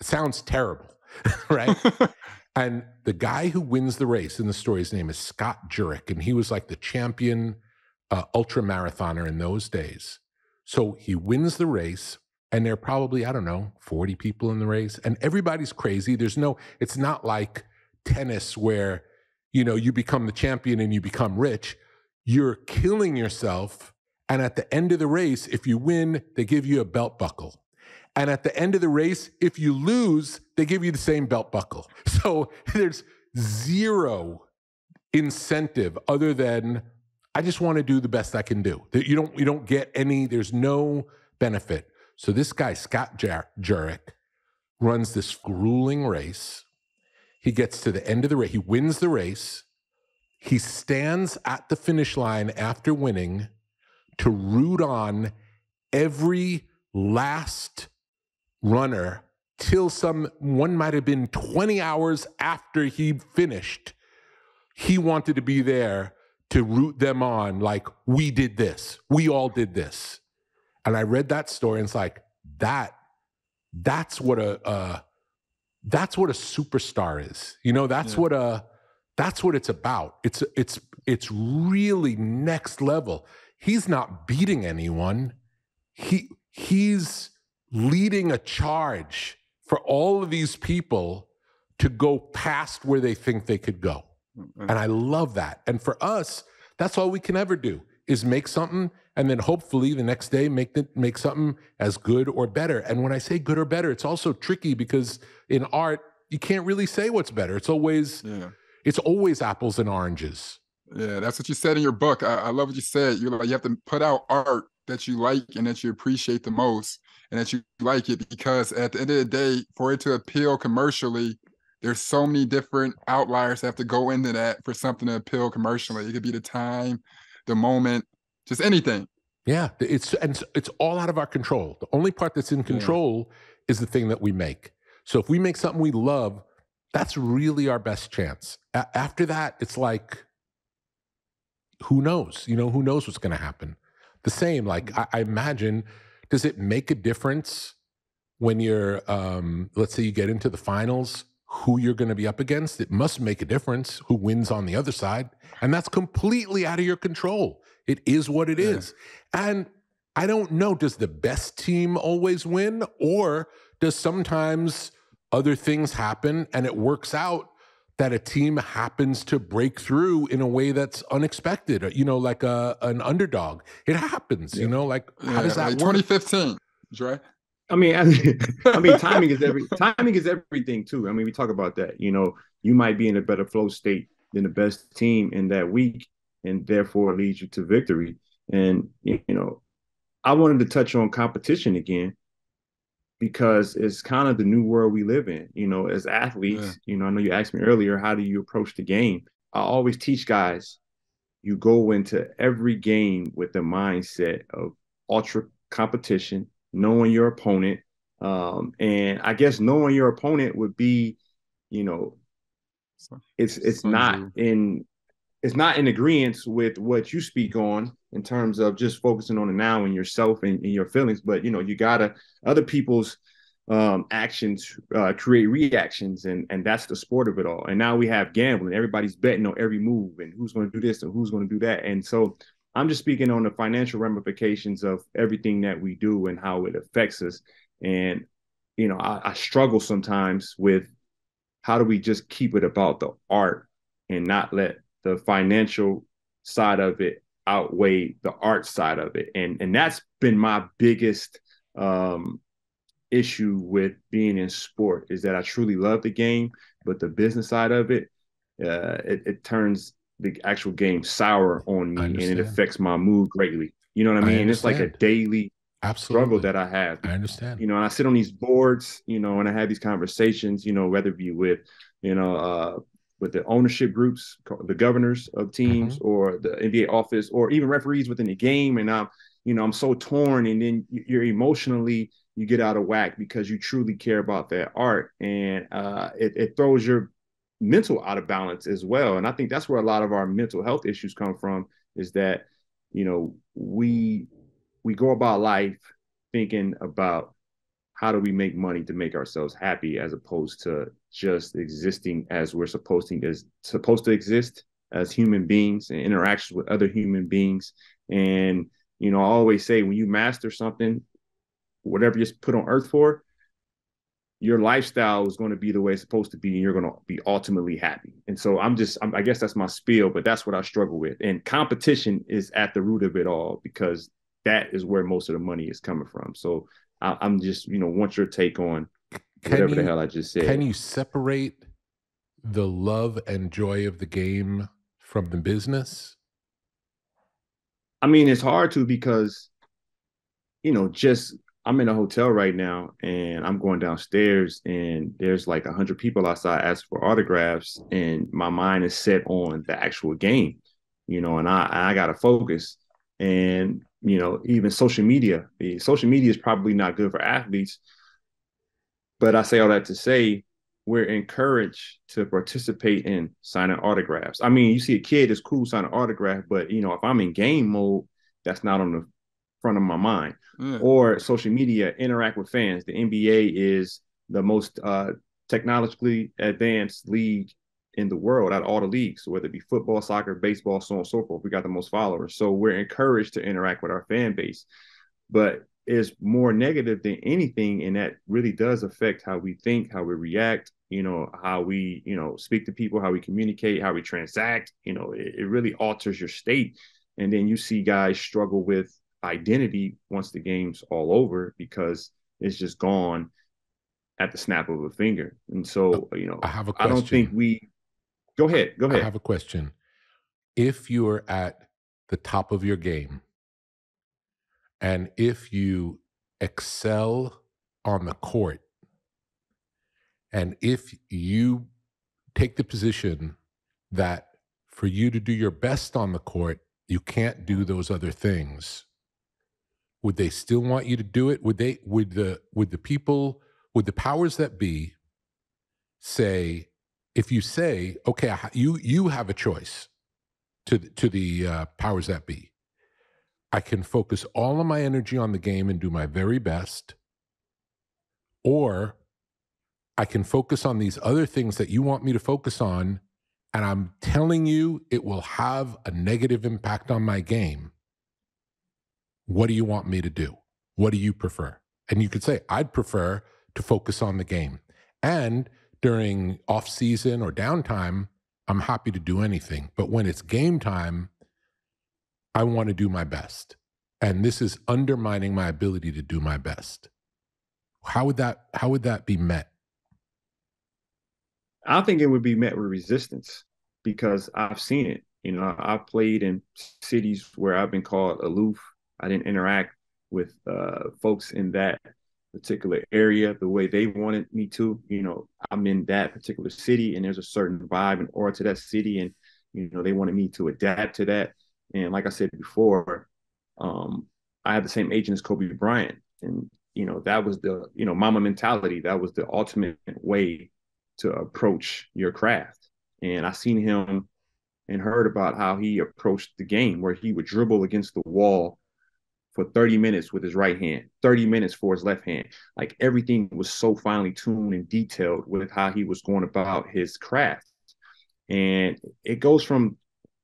it sounds terrible [LAUGHS] right [LAUGHS] and the guy who wins the race in the story his name is scott jurek and he was like the champion uh, ultra marathoner in those days. So he wins the race, and there are probably, I don't know, 40 people in the race, and everybody's crazy. There's no, it's not like tennis where, you know, you become the champion and you become rich. You're killing yourself. And at the end of the race, if you win, they give you a belt buckle. And at the end of the race, if you lose, they give you the same belt buckle. [LAUGHS] So there's zero incentive other than I just want to do the best I can do. You don't you don't get any. There's no benefit. So this guy Scott Jurek runs this grueling race. He gets to the end of the race. He wins the race. He stands at the finish line after winning to root on every last runner till some one might have been 20 hours after he finished. He wanted to be there to root them on like we did this we all did this and i read that story and it's like that that's what a uh, that's what a superstar is. You know that's yeah. what a that's what it's about. It's it's it's really next level. He's not beating anyone. He he's leading a charge for all of these people to go past where they think they could go. Mm-hmm. And I love that. And for us, that's all we can ever do is make something and then hopefully the next day make the, make something as good or better. And when I say good or better, it's also tricky because in art you can't really say what's better. It's always yeah. it's always apples and oranges. Yeah, that's what you said in your book. I, I love what you said. You like you have to put out art that you like and that you appreciate the most and that you like it because at the end of the day, for it to appeal commercially, there's so many different outliers that have to go into that for something to appeal commercially. It could be the time, the moment, just anything. Yeah, it's and it's all out of our control. The only part that's in control yeah. is the thing that we make. So if we make something we love, that's really our best chance. A- after that, it's like who knows? You know, who knows what's going to happen? The same, like mm. I, I imagine, does it make a difference when you're, um, let's say, you get into the finals who you're going to be up against. It must make a difference who wins on the other side. And that's completely out of your control. It is what it yeah. is. And I don't know, does the best team always win? Or does sometimes other things happen and it works out that a team happens to break through in a way that's unexpected, you know, like a, an underdog. It happens, yeah. you know, like how yeah, does that like work? 2015, right? I mean, I mean, [LAUGHS] I mean, timing is every timing is everything too. I mean, we talk about that. You know, you might be in a better flow state than the best team in that week, and therefore leads you to victory. And you know, I wanted to touch on competition again because it's kind of the new world we live in. You know, as athletes, yeah. you know, I know you asked me earlier, how do you approach the game? I always teach guys, you go into every game with the mindset of ultra competition knowing your opponent. Um, and I guess knowing your opponent would be, you know, it's it's not in it's not in agreement with what you speak on in terms of just focusing on the now and yourself and, and your feelings, but you know, you gotta other people's um, actions uh, create reactions, and and that's the sport of it all. And now we have gambling; everybody's betting on every move and who's going to do this and who's going to do that. And so I'm just speaking on the financial ramifications of everything that we do and how it affects us. And, you know, I, I struggle sometimes with how do we just keep it about the art and not let the financial side of it outweigh the art side of it. And and that's been my biggest um issue with being in sport is that I truly love the game, but the business side of it, uh, it, it turns the actual game sour on me and it affects my mood greatly. You know what I mean? I it's like a daily Absolutely. struggle that I have. I understand. You know, and I sit on these boards, you know, and I have these conversations, you know, whether it be with, you know, uh, with the ownership groups, the governors of teams, mm-hmm. or the NBA office, or even referees within the game, and I'm, you know, I'm so torn, and then you're emotionally you get out of whack because you truly care about that art, and uh, it, it throws your mental out of balance as well. And I think that's where a lot of our mental health issues come from, is that, you know, we we go about life thinking about how do we make money to make ourselves happy as opposed to just existing as we're supposed to as supposed to exist as human beings and interactions with other human beings and you know i always say when you master something whatever you're put on earth for your lifestyle is going to be the way it's supposed to be and you're going to be ultimately happy and so i'm just I'm, i guess that's my spiel but that's what i struggle with and competition is at the root of it all because that is where most of the money is coming from. So I, am just, you know, want your take on whatever you, the hell I just said. Can you separate the love and joy of the game from the business? I mean, it's hard to because, you know, just I'm in a hotel right now and I'm going downstairs and there's like a hundred people outside asking for autographs and my mind is set on the actual game, you know, and I I gotta focus. And you know, even social media. The social media is probably not good for athletes. But I say all that to say we're encouraged to participate in signing autographs. I mean, you see a kid is cool signing autograph, but you know, if I'm in game mode, that's not on the front of my mind. Mm. Or social media, interact with fans. The NBA is the most uh, technologically advanced league in the world out of all the leagues, whether it be football, soccer, baseball, so on and so forth. We got the most followers. So we're encouraged to interact with our fan base. But is more negative than anything. And that really does affect how we think, how we react, you know, how we, you know, speak to people, how we communicate, how we transact. You know, it, it really alters your state. And then you see guys struggle with identity once the game's all over because it's just gone at the snap of a finger. And so, oh, you know, I have a question. I don't think we Go ahead. Go ahead. I have a question. If you're at the top of your game and if you excel on the court and if you take the position that for you to do your best on the court, you can't do those other things. Would they still want you to do it? Would they would the would the people would the powers that be say if you say, okay, you you have a choice to to the uh, powers that be, I can focus all of my energy on the game and do my very best, or I can focus on these other things that you want me to focus on, and I'm telling you it will have a negative impact on my game. What do you want me to do? What do you prefer? And you could say, I'd prefer to focus on the game. And during off season or downtime, I'm happy to do anything. But when it's game time, I want to do my best. And this is undermining my ability to do my best. How would that how would that be met? I think it would be met with resistance because I've seen it. You know, I've played in cities where I've been called aloof. I didn't interact with uh, folks in that particular area the way they wanted me to. You know, I'm in that particular city and there's a certain vibe and aura to that city. And, you know, they wanted me to adapt to that. And like I said before, um, I had the same agent as Kobe Bryant. And, you know, that was the, you know, Mamba mentality. That was the ultimate way to approach your craft. And I seen him and heard about how he approached the game where he would dribble against the wall for 30 minutes with his right hand, 30 minutes for his left hand. Like everything was so finely tuned and detailed with how he was going about his craft. And it goes from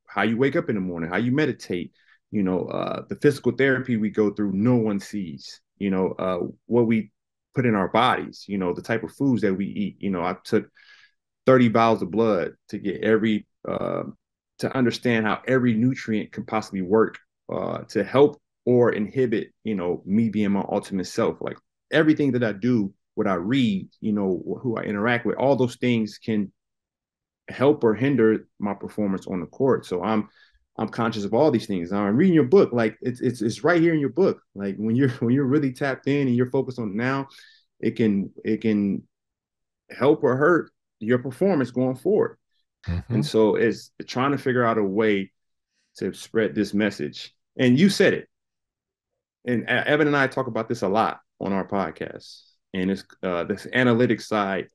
how you wake up in the morning, how you meditate, you know, uh, the physical therapy we go through, no one sees, you know, uh, what we put in our bodies, you know, the type of foods that we eat. You know, I took 30 vials of blood to get every uh, to understand how every nutrient can possibly work uh, to help or inhibit, you know, me being my ultimate self. Like everything that I do, what I read, you know, who I interact with, all those things can help or hinder my performance on the court. So I'm I'm conscious of all these things. Now I'm reading your book, like it's it's it's right here in your book. Like when you're [LAUGHS] when you're really tapped in and you're focused on now, it can it can help or hurt your performance going forward. Mm-hmm. And so it's trying to figure out a way to spread this message. And you said it. And Evan and I talk about this a lot on our podcast. And it's uh, this analytics side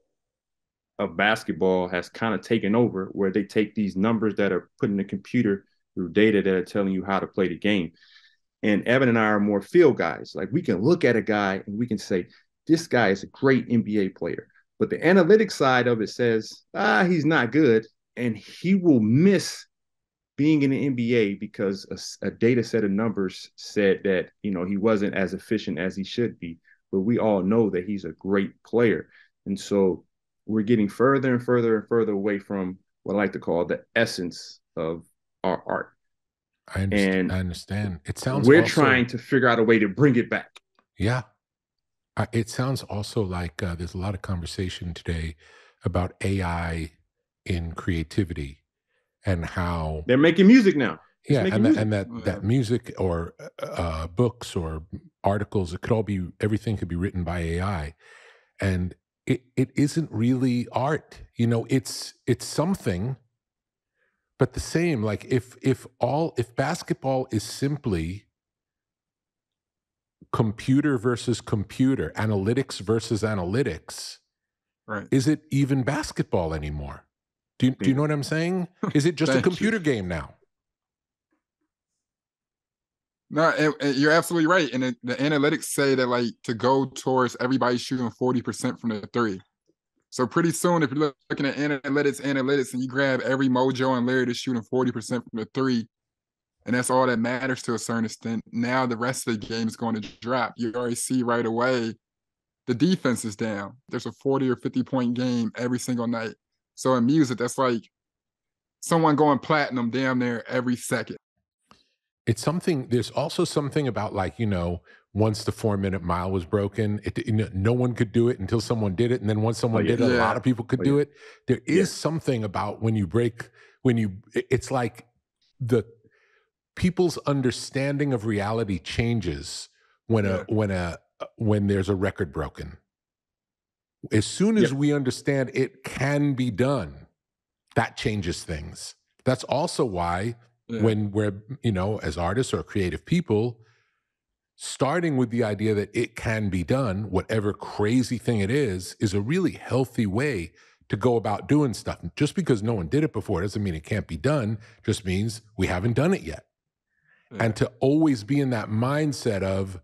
of basketball has kind of taken over where they take these numbers that are put in the computer through data that are telling you how to play the game. And Evan and I are more field guys. Like we can look at a guy and we can say, this guy is a great NBA player. But the analytics side of it says, ah, he's not good. And he will miss being in the NBA because a, a, data set of numbers said that, you know, he wasn't as efficient as he should be. But we all know that he's a great player. And so we're getting further and further and further away from what I like to call the essence of our art. I understand. And I understand. It sounds we're also, trying to figure out a way to bring it back. Yeah. It sounds also like uh, there's a lot of conversation today about AI in creativity and how they're making music now. It's yeah, and, music. and that that music or uh, books or articles, it could all be everything could be written by AI, and it it isn't really art. You know, it's it's something, but the same. Like if if all if basketball is simply computer versus computer, analytics versus analytics, right? Is it even basketball anymore? Do you, do you know what I'm saying? Is it just a [LAUGHS] computer you. game now? No, and, and you're absolutely right. And the analytics say that like to go towards everybody shooting 40% from the three. So pretty soon, if you're looking at analytics, analytics, and you grab every Mojo and Larry that's shooting 40% from the three, and that's all that matters to a certain extent. Now the rest of the game is going to drop. You already see right away the defense is down. There's a 40 or 50 point game every single night. So in music, that's like someone going platinum damn near every second. It's something. There's also something about like you know, once the four minute mile was broken, it you know, no one could do it until someone did it, and then once someone oh, yeah. did it, yeah. a lot of people could oh, do yeah. it. There is something about when you break when you. It's like the people's understanding of reality changes when a when a when there's a record broken as soon as yep. we understand it can be done, that changes things. That's also why yeah. when we're, you know, as artists or creative people, starting with the idea that it can be done, whatever crazy thing it is, is a really healthy way to go about doing stuff. Just because no one did it before doesn't mean it can't be done, just means we haven't done it yet. Yeah. And to always be in that mindset of,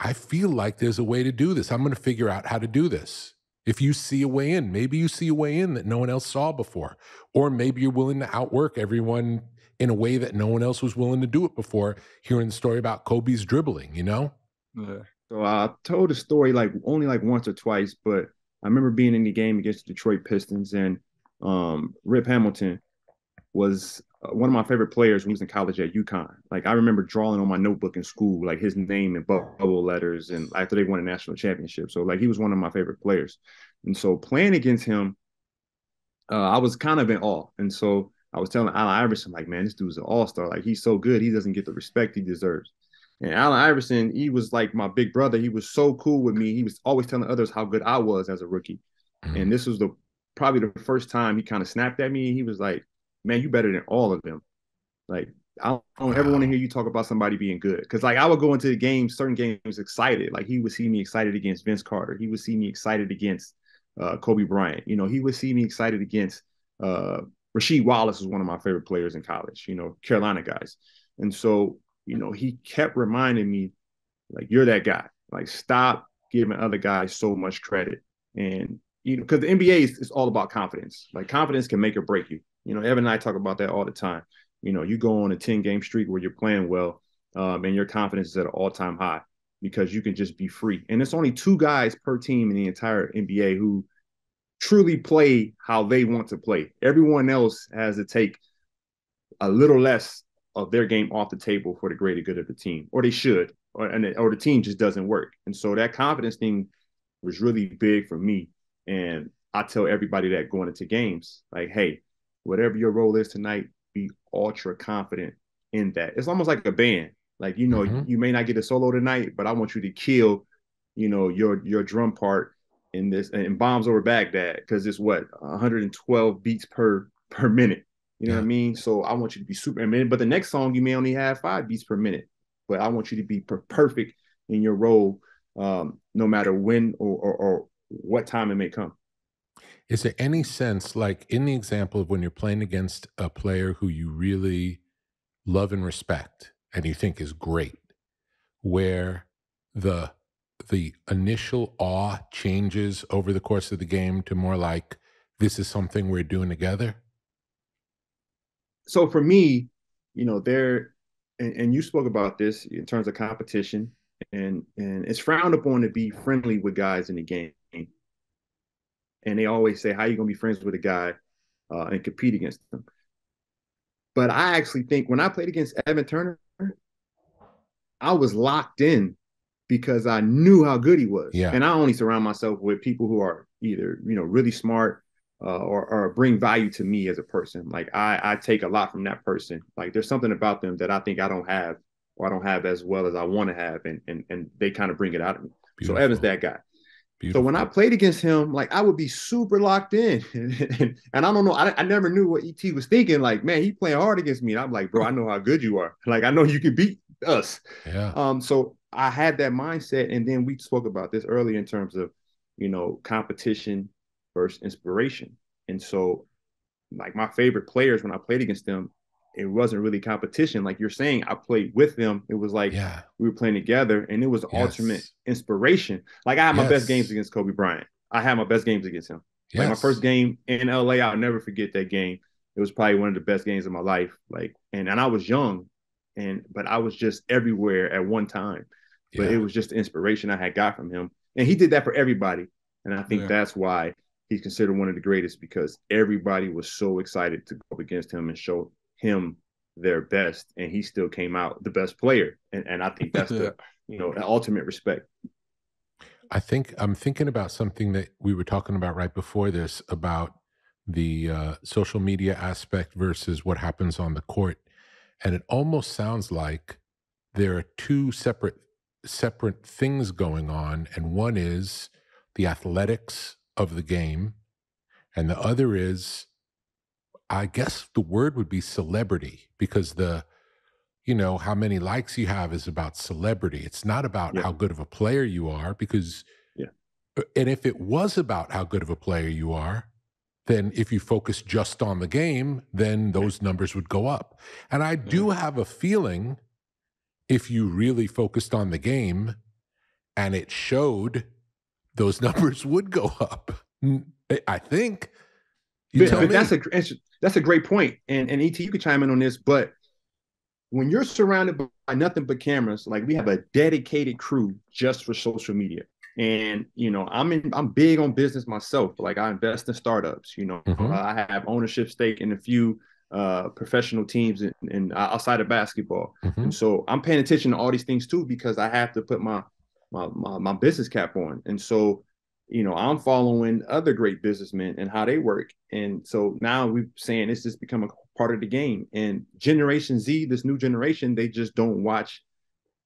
I feel like there's a way to do this. I'm going to figure out how to do this. If you see a way in, maybe you see a way in that no one else saw before. Or maybe you're willing to outwork everyone in a way that no one else was willing to do it before, hearing the story about Kobe's dribbling, you know? Yeah. So I told the story like only like once or twice, but I remember being in the game against the Detroit Pistons and um, Rip Hamilton was uh, one of my favorite players when he was in college at UConn. Like I remember drawing on my notebook in school, like his name in bubble letters, and after they won a national championship. So like he was one of my favorite players, and so playing against him, uh, I was kind of in awe. And so I was telling Allen Iverson, like, man, this dude's an all star. Like he's so good, he doesn't get the respect he deserves. And Allen Iverson, he was like my big brother. He was so cool with me. He was always telling others how good I was as a rookie. Mm-hmm. And this was the probably the first time he kind of snapped at me. He was like, man, you better than all of them. Like I don't, ever want to hear you talk about somebody being good. Cause like I would go into the game, certain games excited. Like he would see me excited against Vince Carter. He would see me excited against uh, Kobe Bryant. You know, he would see me excited against uh, Rasheed Wallace was one of my favorite players in college, you know, Carolina guys. And so, you know, he kept reminding me, like, you're that guy. Like, stop giving other guys so much credit. And, you know, because the NBA is, is all about confidence. Like, confidence can make or break you. You know, Evan and I talk about that all the time. You know, you go on a 10 game streak where you're playing well um, and your confidence is at an all time high because you can just be free. And it's only two guys per team in the entire NBA who truly play how they want to play. Everyone else has to take a little less of their game off the table for the greater good of the team, or they should, or and or the team just doesn't work. And so that confidence thing was really big for me. And I tell everybody that going into games, like, hey, whatever your role is tonight, be ultra confident in that. It's almost like a band. Like, you know, mm-hmm. you may not get a solo tonight, but I want you to kill, you know, your your drum part in this and bombs over Baghdad because it's what 112 beats per per minute. You know yeah. what I mean? So I want you to be super. Mean, but the next song you may only have five beats per minute, but I want you to be per- perfect in your role, um, no matter when or, or, or what time it may come. Is there any sense, like in the example of when you're playing against a player who you really love and respect and you think is great, where the the initial awe changes over the course of the game to more like this is something we're doing together? so for me, you know, there and, and you spoke about this in terms of competition, and and it's frowned upon to be friendly with guys in the game. And they always say, "How you gonna be friends with a guy uh, and compete against them?" But I actually think when I played against Evan Turner, I was locked in because I knew how good he was. Yeah. And I only surround myself with people who are either you know really smart uh, or, or bring value to me as a person. Like I, I take a lot from that person. Like there's something about them that I think I don't have or I don't have as well as I want to have. And, and, and they kind of bring it out of me. Beautiful. So Evan's that guy. Beautiful. So when I played against him, like I would be super locked in. [LAUGHS] and, I don't know, I, I never knew what ET was thinking. Like, man, he playing hard against me. And I'm like, bro, I know how good you are. Like, I know you can beat us. Yeah. Um, so I had that mindset. And then we spoke about this earlier in terms of, you know, competition versus inspiration. And so, like my favorite players when I played against them, it wasn't really competition. Like you're saying, I played with them. It was like yeah. we were playing together, and it was yes. ultimate inspiration. Like I had my yes. best games against Kobe Bryant. I had my best games against him. Yes. Like my first game in LA, I'll never forget that game. It was probably one of the best games of my life. Like, and and I was young, and but I was just everywhere at one time. But yeah. it was just the inspiration I had got from him, and he did that for everybody. And I think yeah. that's why he's considered one of the greatest because everybody was so excited to go against him and show him their best, and he still came out the best player. And and I think that's the [LAUGHS] you know the ultimate respect. I think I'm thinking about something that we were talking about right before this about the uh, social media aspect versus what happens on the court, and it almost sounds like there are two separate separate things going on, and one is the athletics of the game. And the other is, I guess the word would be celebrity because the, you know, how many likes you have is about celebrity. It's not about yeah. how good of a player you are because, yeah. Uh, and if it was about how good of a player you are, then if you focus just on the game, then those numbers would go up. And I do mm. have a feeling if you really focused on the game and it showed those [LAUGHS] numbers would go up. I think. You but, but that's a that's a great point, and and Et, you can chime in on this. But when you're surrounded by nothing but cameras, like we have a dedicated crew just for social media, and you know I'm in I'm big on business myself. Like I invest in startups. You know mm-hmm. I have ownership stake in a few uh, professional teams and, and outside of basketball. Mm-hmm. And so I'm paying attention to all these things too because I have to put my my, my, my business cap on. And so, you know, I'm following other great businessmen and how they work. And so now we're saying this has become a part of the game. And Generation Z, this new generation, they just don't watch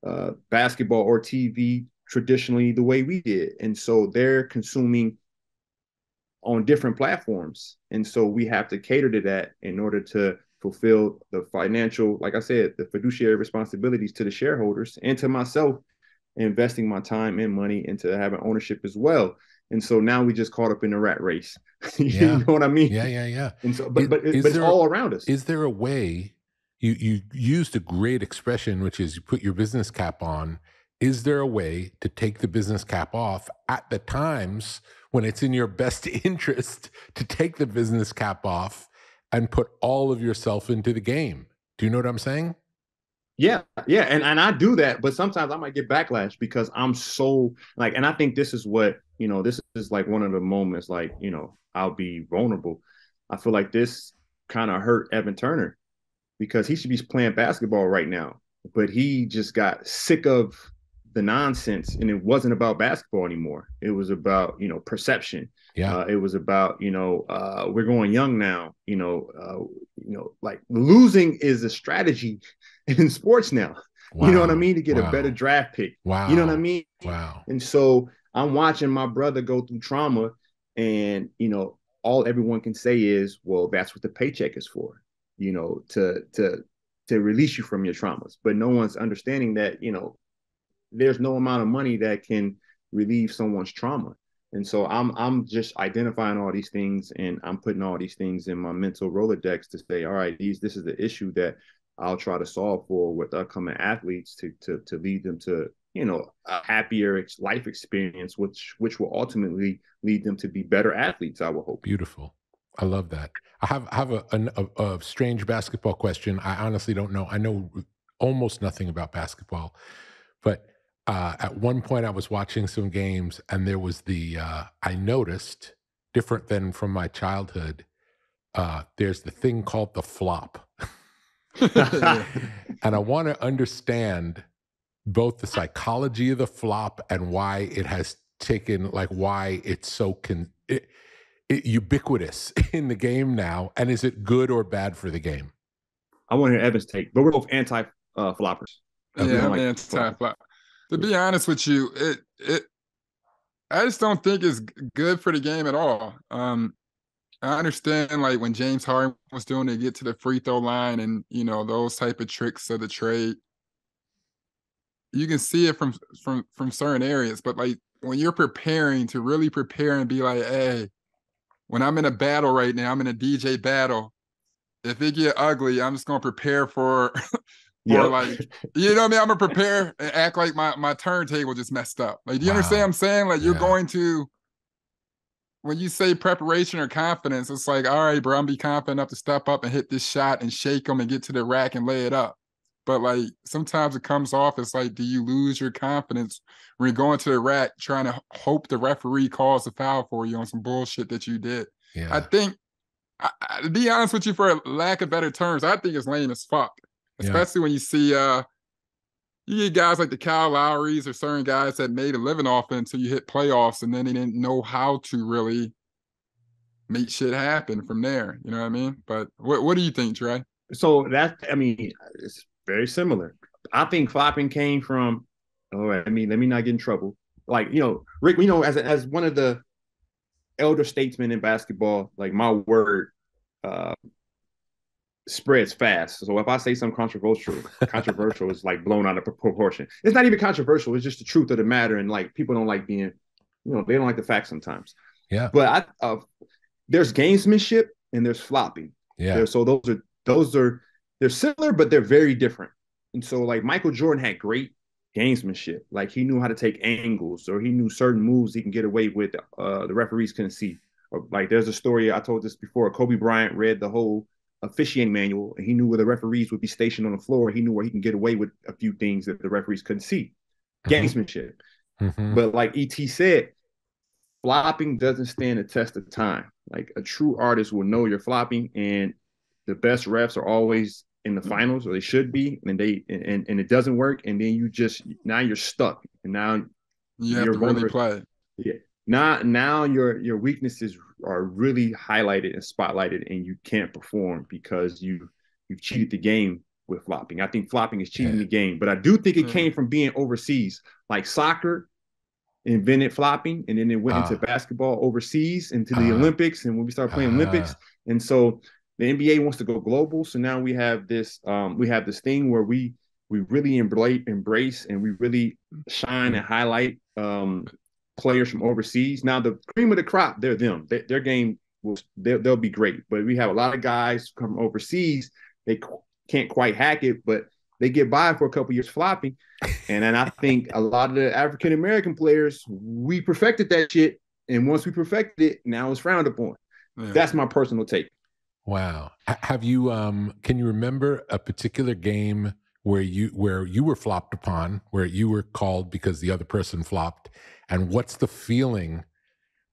uh, basketball or TV traditionally the way we did. And so they're consuming on different platforms. And so we have to cater to that in order to fulfill the financial, like I said, the fiduciary responsibilities to the shareholders and to myself investing my time and money into having ownership as well. And so now we just caught up in the rat race. [LAUGHS] you yeah. know what I mean? Yeah, yeah, yeah. And so, but is, but, is but it's all around us. Is there a way? You you used a great expression, which is you put your business cap on. Is there a way to take the business cap off at the times when it's in your best [LAUGHS] interest to take the business cap off and put all of yourself into the game? Do you know what I'm saying? Yeah, yeah, and and I do that, but sometimes I might get backlash because I'm so like, and I think this is what you know. This is like one of the moments, like you know, I'll be vulnerable. I feel like this kind of hurt Evan Turner because he should be playing basketball right now. But he just got sick of the nonsense and it wasn't about basketball anymore. It was about, you know, perception. Yeah. Uh, it was about, you know, uh, we're going young now, you know, uh, you know, like losing is a strategy [LAUGHS] in sports now. Wow. You know what I mean? To get wow. a better draft pick. Wow. You know what I mean? Wow. And so I'm watching my brother go through trauma and, you know, all everyone can say is, well, that's what the paycheck is for, you know, to to to release you from your traumas. But no one's understanding that, you know, there's no amount of money that can relieve someone's trauma. And so I'm I'm just identifying all these things and I'm putting all these things in my mental Rolodex to say, all right, these this is the issue that I'll try to solve for with upcoming athletes to to to lead them to you know a happier life experience, which which will ultimately lead them to be better athletes. I will hope. Beautiful. I love that. I have have a, a, a strange basketball question. I honestly don't know. I know almost nothing about basketball, but uh, at one point I was watching some games and there was the uh, I noticed different than from my childhood. Uh, there's the thing called the flop, [LAUGHS] and I want to understand both the psychology of the flop and why it has taken like why it's so con- it, it, ubiquitous [LAUGHS] in the game now, and is it good or bad for the game? I want to hear Evan's take, but we're both anti uh, floppers. Yeah, I'm like anti flop to be honest with you, it it I just don't think it's good for the game at all. Um, I understand like when James Harden was doing to get to the free throw line and you know those type of tricks of the trade. You can see it from from from certain areas, but like when you're preparing to really prepare and be like, hey, when I'm in a battle right now, I'm in a DJ battle. If it get ugly, I'm just gonna prepare [LAUGHS] for Yep. Like, you know what I mean? I'm gonna prepare and act like my my turntable just messed up. Like, do you wow. understand what I'm saying? Like, you're yeah. going to when you say preparation or confidence, it's like, all right, bro, I'm be confident enough to step up and hit this shot and shake them and get to the rack and lay it up. But like sometimes it comes off as like, do you lose your confidence when you're going to the rack trying to hope the referee calls a foul for you on some bullshit that you did? Yeah. I think, I, I, to be honest with you, for lack of better terms, I think it's lame as fuck especially yeah. when you see uh you get guys like the Kyle Lowrys or certain guys that made a living off it until you hit playoffs and then they didn't know how to really make shit happen from there. You know what I mean? But what what do you think, Dre? So that I mean, it's very similar. I think flopping came from. Oh, I mean, let me not get in trouble. Like you know, Rick, you know, as as one of the elder statesmen in basketball, like my word uh, spreads fast. So if I say something controversial, [LAUGHS] controversial is like blown out of proportion. It's not even controversial. It's just the truth of the matter, and like people don't like being, you know, they don't like the facts sometimes. Yeah. But I, uh, there's gamesmanship and there's flopping. Yeah. There, so those are those are they're similar, but they're very different. And so like Michael Jordan had great gamesmanship. Like he knew how to take angles, or he knew certain moves he can get away with. Uh, the referees couldn't see. Or like there's a story I told this before. Kobe Bryant read the whole officiating manual and he knew where the referees would be stationed on the floor. He knew where he can get away with a few things that the referees couldn't see. Mm-hmm. Gamesmanship. Mm-hmm. But like ET said, flopping doesn't stand the test of time. Like a true artist will know you're flopping, and the best refs are always in the finals, or they should be, and they and, and it doesn't work, and then you just now you're stuck, and now you have to really play. Yeah, now now your your weaknesses are really highlighted and spotlighted and you can't perform because you you've cheated the game with flopping. I think flopping is cheating yeah. the game, but I do think it mm. came from being overseas. Like soccer invented flopping and then it went uh, into ah. basketball overseas into the uh, Olympics and when we started playing uh, Olympics and so the NBA wants to go global. So now we have this um, we have this thing where we we really embrace embrace and we really shine and highlight um, players from overseas. Now the cream of the crop, they're them. They, their game will they'll, they'll, be great. But we have a lot of guys come overseas. They can't quite hack it, but they get by for a couple years flopping. And then I think a lot of the African American players, we perfected that shit. And once we perfected it, now it's frowned upon. Yeah. That's my personal take. Wow. Have you um can you remember a particular game where you where you were flopped upon, where you were called because the other person flopped and what's the feeling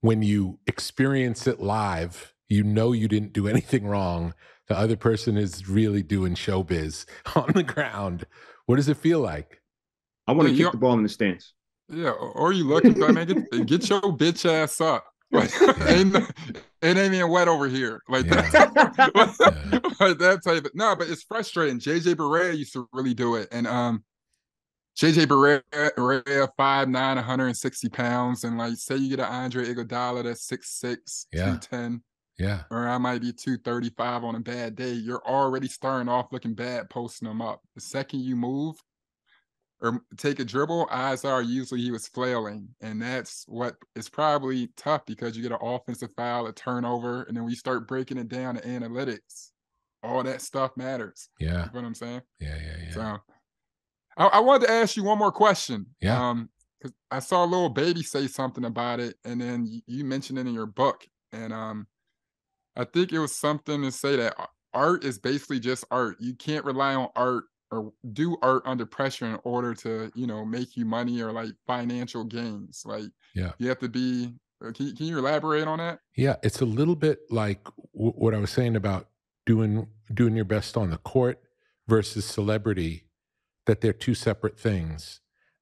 when you experience it live? You know you didn't do [LAUGHS] anything wrong. The other person is really doing showbiz [LAUGHS] on the ground. What does it feel like? I want to kick the ball in the stands. Yeah, or you lucky, man. Get, get your [LAUGHS] bitch ass up. Like, [LAUGHS] ain't, it ain't even wet over here. Like yeah. that. [LAUGHS] like, that type of, no, but it's frustrating. JJ Barea used to really do it. And um JJ Barea, Barea 5'9, 160 pounds. And like say you get an Andre Iguodala that's 6'6, yeah. 210. Yeah. Or I might be 235 on a bad day. You're already starting off looking bad posting them up. The second you move, or take a dribble, eyes are usually he was flailing. And that's what is probably tough because you get an offensive foul, a turnover, and then we start breaking it down to analytics. All that stuff matters. Yeah. You know what I'm saying? Yeah, yeah, yeah. So I, I wanted to ask you one more question. Yeah. Um, because I saw a Lil Baby say something about it, and then you, you mentioned it in your book. And um, I think it was something to say that art is basically just art. You can't rely on art or do art under pressure in order to you know make you money or like financial gains like yeah. you have to be uh, can, can you elaborate on that? Yeah it's a little bit like w- what i was saying about doing doing your best on the court versus celebrity that they're two separate things.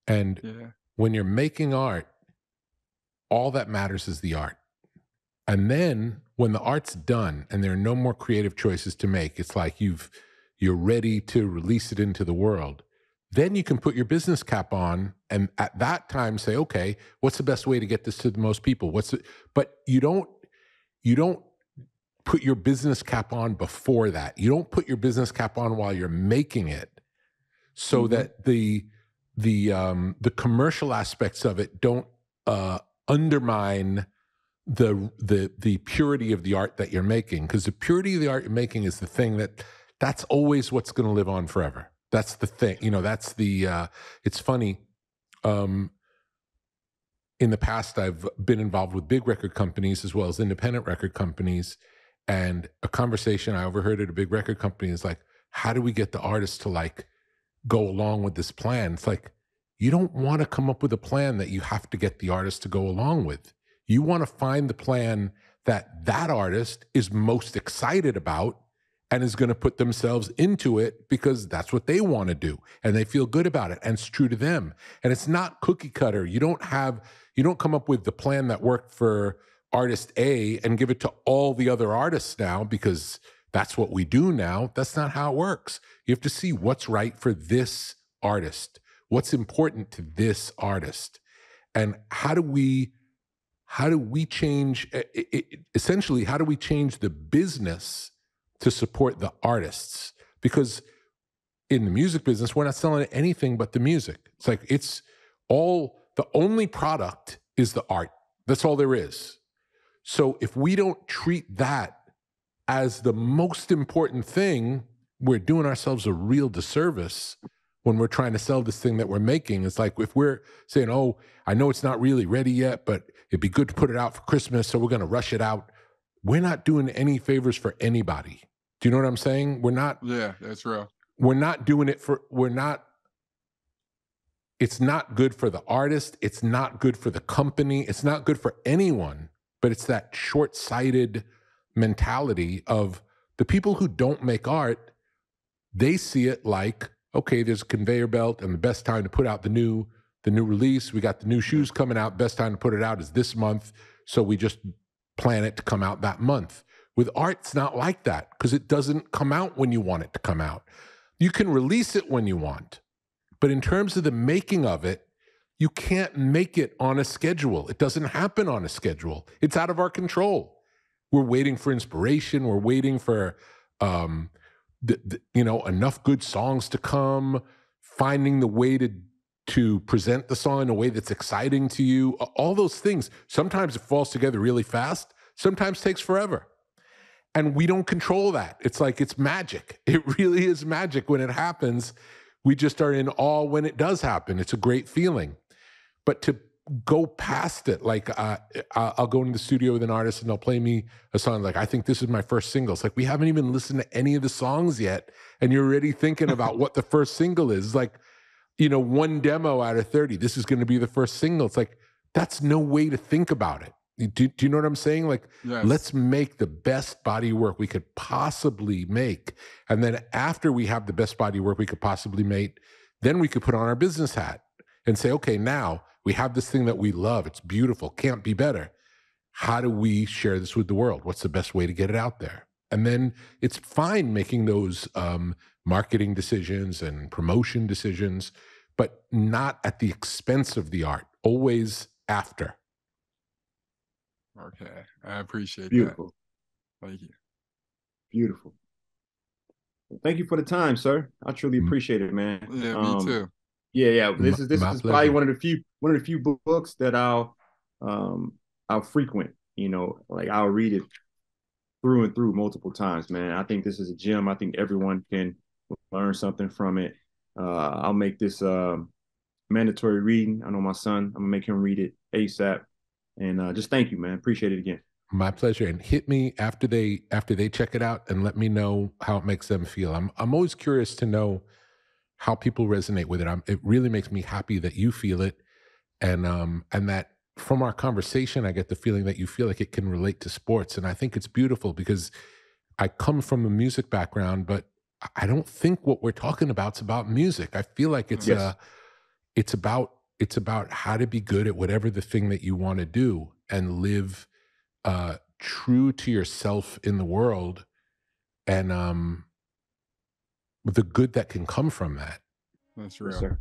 And yeah. when you're making art all that matters is the art. And then when the art's done and there are no more creative choices to make it's like you've you're ready to release it into the world, then you can put your business cap on and at that time say, okay, what's the best way to get this to the most people? What's it? But you don't, you don't put your business cap on before that. You don't put your business cap on while you're making it so mm-hmm. that the, the, um, the commercial aspects of it don't, uh, undermine the, the, the purity of the art that you're making. Cause the purity of the art you're making is the thing that, that's always what's going to live on forever. That's the thing. You know, that's the, uh, it's funny. Um, in the past, I've been involved with big record companies as well as independent record companies. And a conversation I overheard at a big record company is like, how do we get the artists to like go along with this plan? It's like, you don't want to come up with a plan that you have to get the artist to go along with. You want to find the plan that that artist is most excited about and is going to put themselves into it because that's what they want to do and they feel good about it and it's true to them. And it's not cookie cutter. You don't have you don't come up with the plan that worked for artist A and give it to all the other artists now because that's what we do now. That's not how it works. You have to see what's right for this artist what's important to this artist and how do we how do we change essentially how do we change the business to support the artists. Because in the music business we're not selling anything but the music. It's like it's all the only product is the art. That's all there is. So if we don't treat that as the most important thing we're doing ourselves a real disservice when we're trying to sell this thing that we're making. It's like if we're saying oh i know it's not really ready yet but it'd be good to put it out for christmas so we're going to rush it out we're not doing any favors for anybody do you know what I'm saying? We're not. Yeah, that's real. We're not doing it for. We're not. It's not good for the artist. It's not good for the company. It's not good for anyone. But it's that short-sighted mentality of the people who don't make art. They see it like, okay, there's a conveyor belt, and the best time to put out the new the new release. We got the new shoes coming out. Best time to put it out is this month. So we just plan it to come out that month. With art, it's not like that because it doesn't come out when you want it to come out. You can release it when you want, but in terms of the making of it, you can't make it on a schedule. It doesn't happen on a schedule. It's out of our control. We're waiting for inspiration. We're waiting for, um, the, the, you know, enough good songs to come. Finding the way to to present the song in a way that's exciting to you. All those things. Sometimes it falls together really fast. Sometimes takes forever. And we don't control that. It's like it's magic. [LAUGHS] It really is magic when it happens. We just are in awe when it does happen. It's a great feeling. But to go past it, like uh, I'll go into the studio with an artist and they'll play me a song like, I think this is my first single. It's like, we haven't even listened to any of the songs yet. And you're already thinking about what the first single is. Like, you know, one demo out of 30, this is going to be the first single. It's like, that's no way to think about it. Do, do you know what I'm saying? Like, yes. let's make the best body work we could possibly make. And then after we have the best body work we could possibly make, then we could put on our business hat and say, okay, now we have this thing that we love. It's beautiful, can't be better. How do we share this with the world? What's the best way to get it out there? And then it's fine making those um, marketing decisions and promotion decisions, but not at the expense of the art, always after. Okay. I appreciate Beautiful. that. Thank you. Beautiful. Well, thank you for the time, sir. I truly appreciate it, man. Yeah, um, me too. Yeah, yeah. This is this is probably one of the few one of the few books that I'll um I'll frequent. You know, like I'll read it through and through multiple times, man. I think this is a gem. I think everyone can learn something from it. Uh, I'll make this um, mandatory reading. I know my son. I'm gonna make him read it ASAP. And uh, just thank you, man. Appreciate it again. My pleasure. And hit me after they after they check it out and let me know how it makes them feel. I'm I'm always curious to know how people resonate with it. I'm, it really makes me happy that you feel it, and um and that from our conversation, I get the feeling that you feel like it can relate to sports, and I think it's beautiful because I come from a music background, but I don't think what we're talking about is about music. I feel like it's yes. a it's about it's about how to be good at whatever the thing that you want to do and live uh, true to yourself in the world and um, the good that can come from that. That's real. Yes,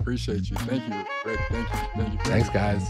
Appreciate you. Thank you, Rick. Thank you. Thank you. Thanks, guys.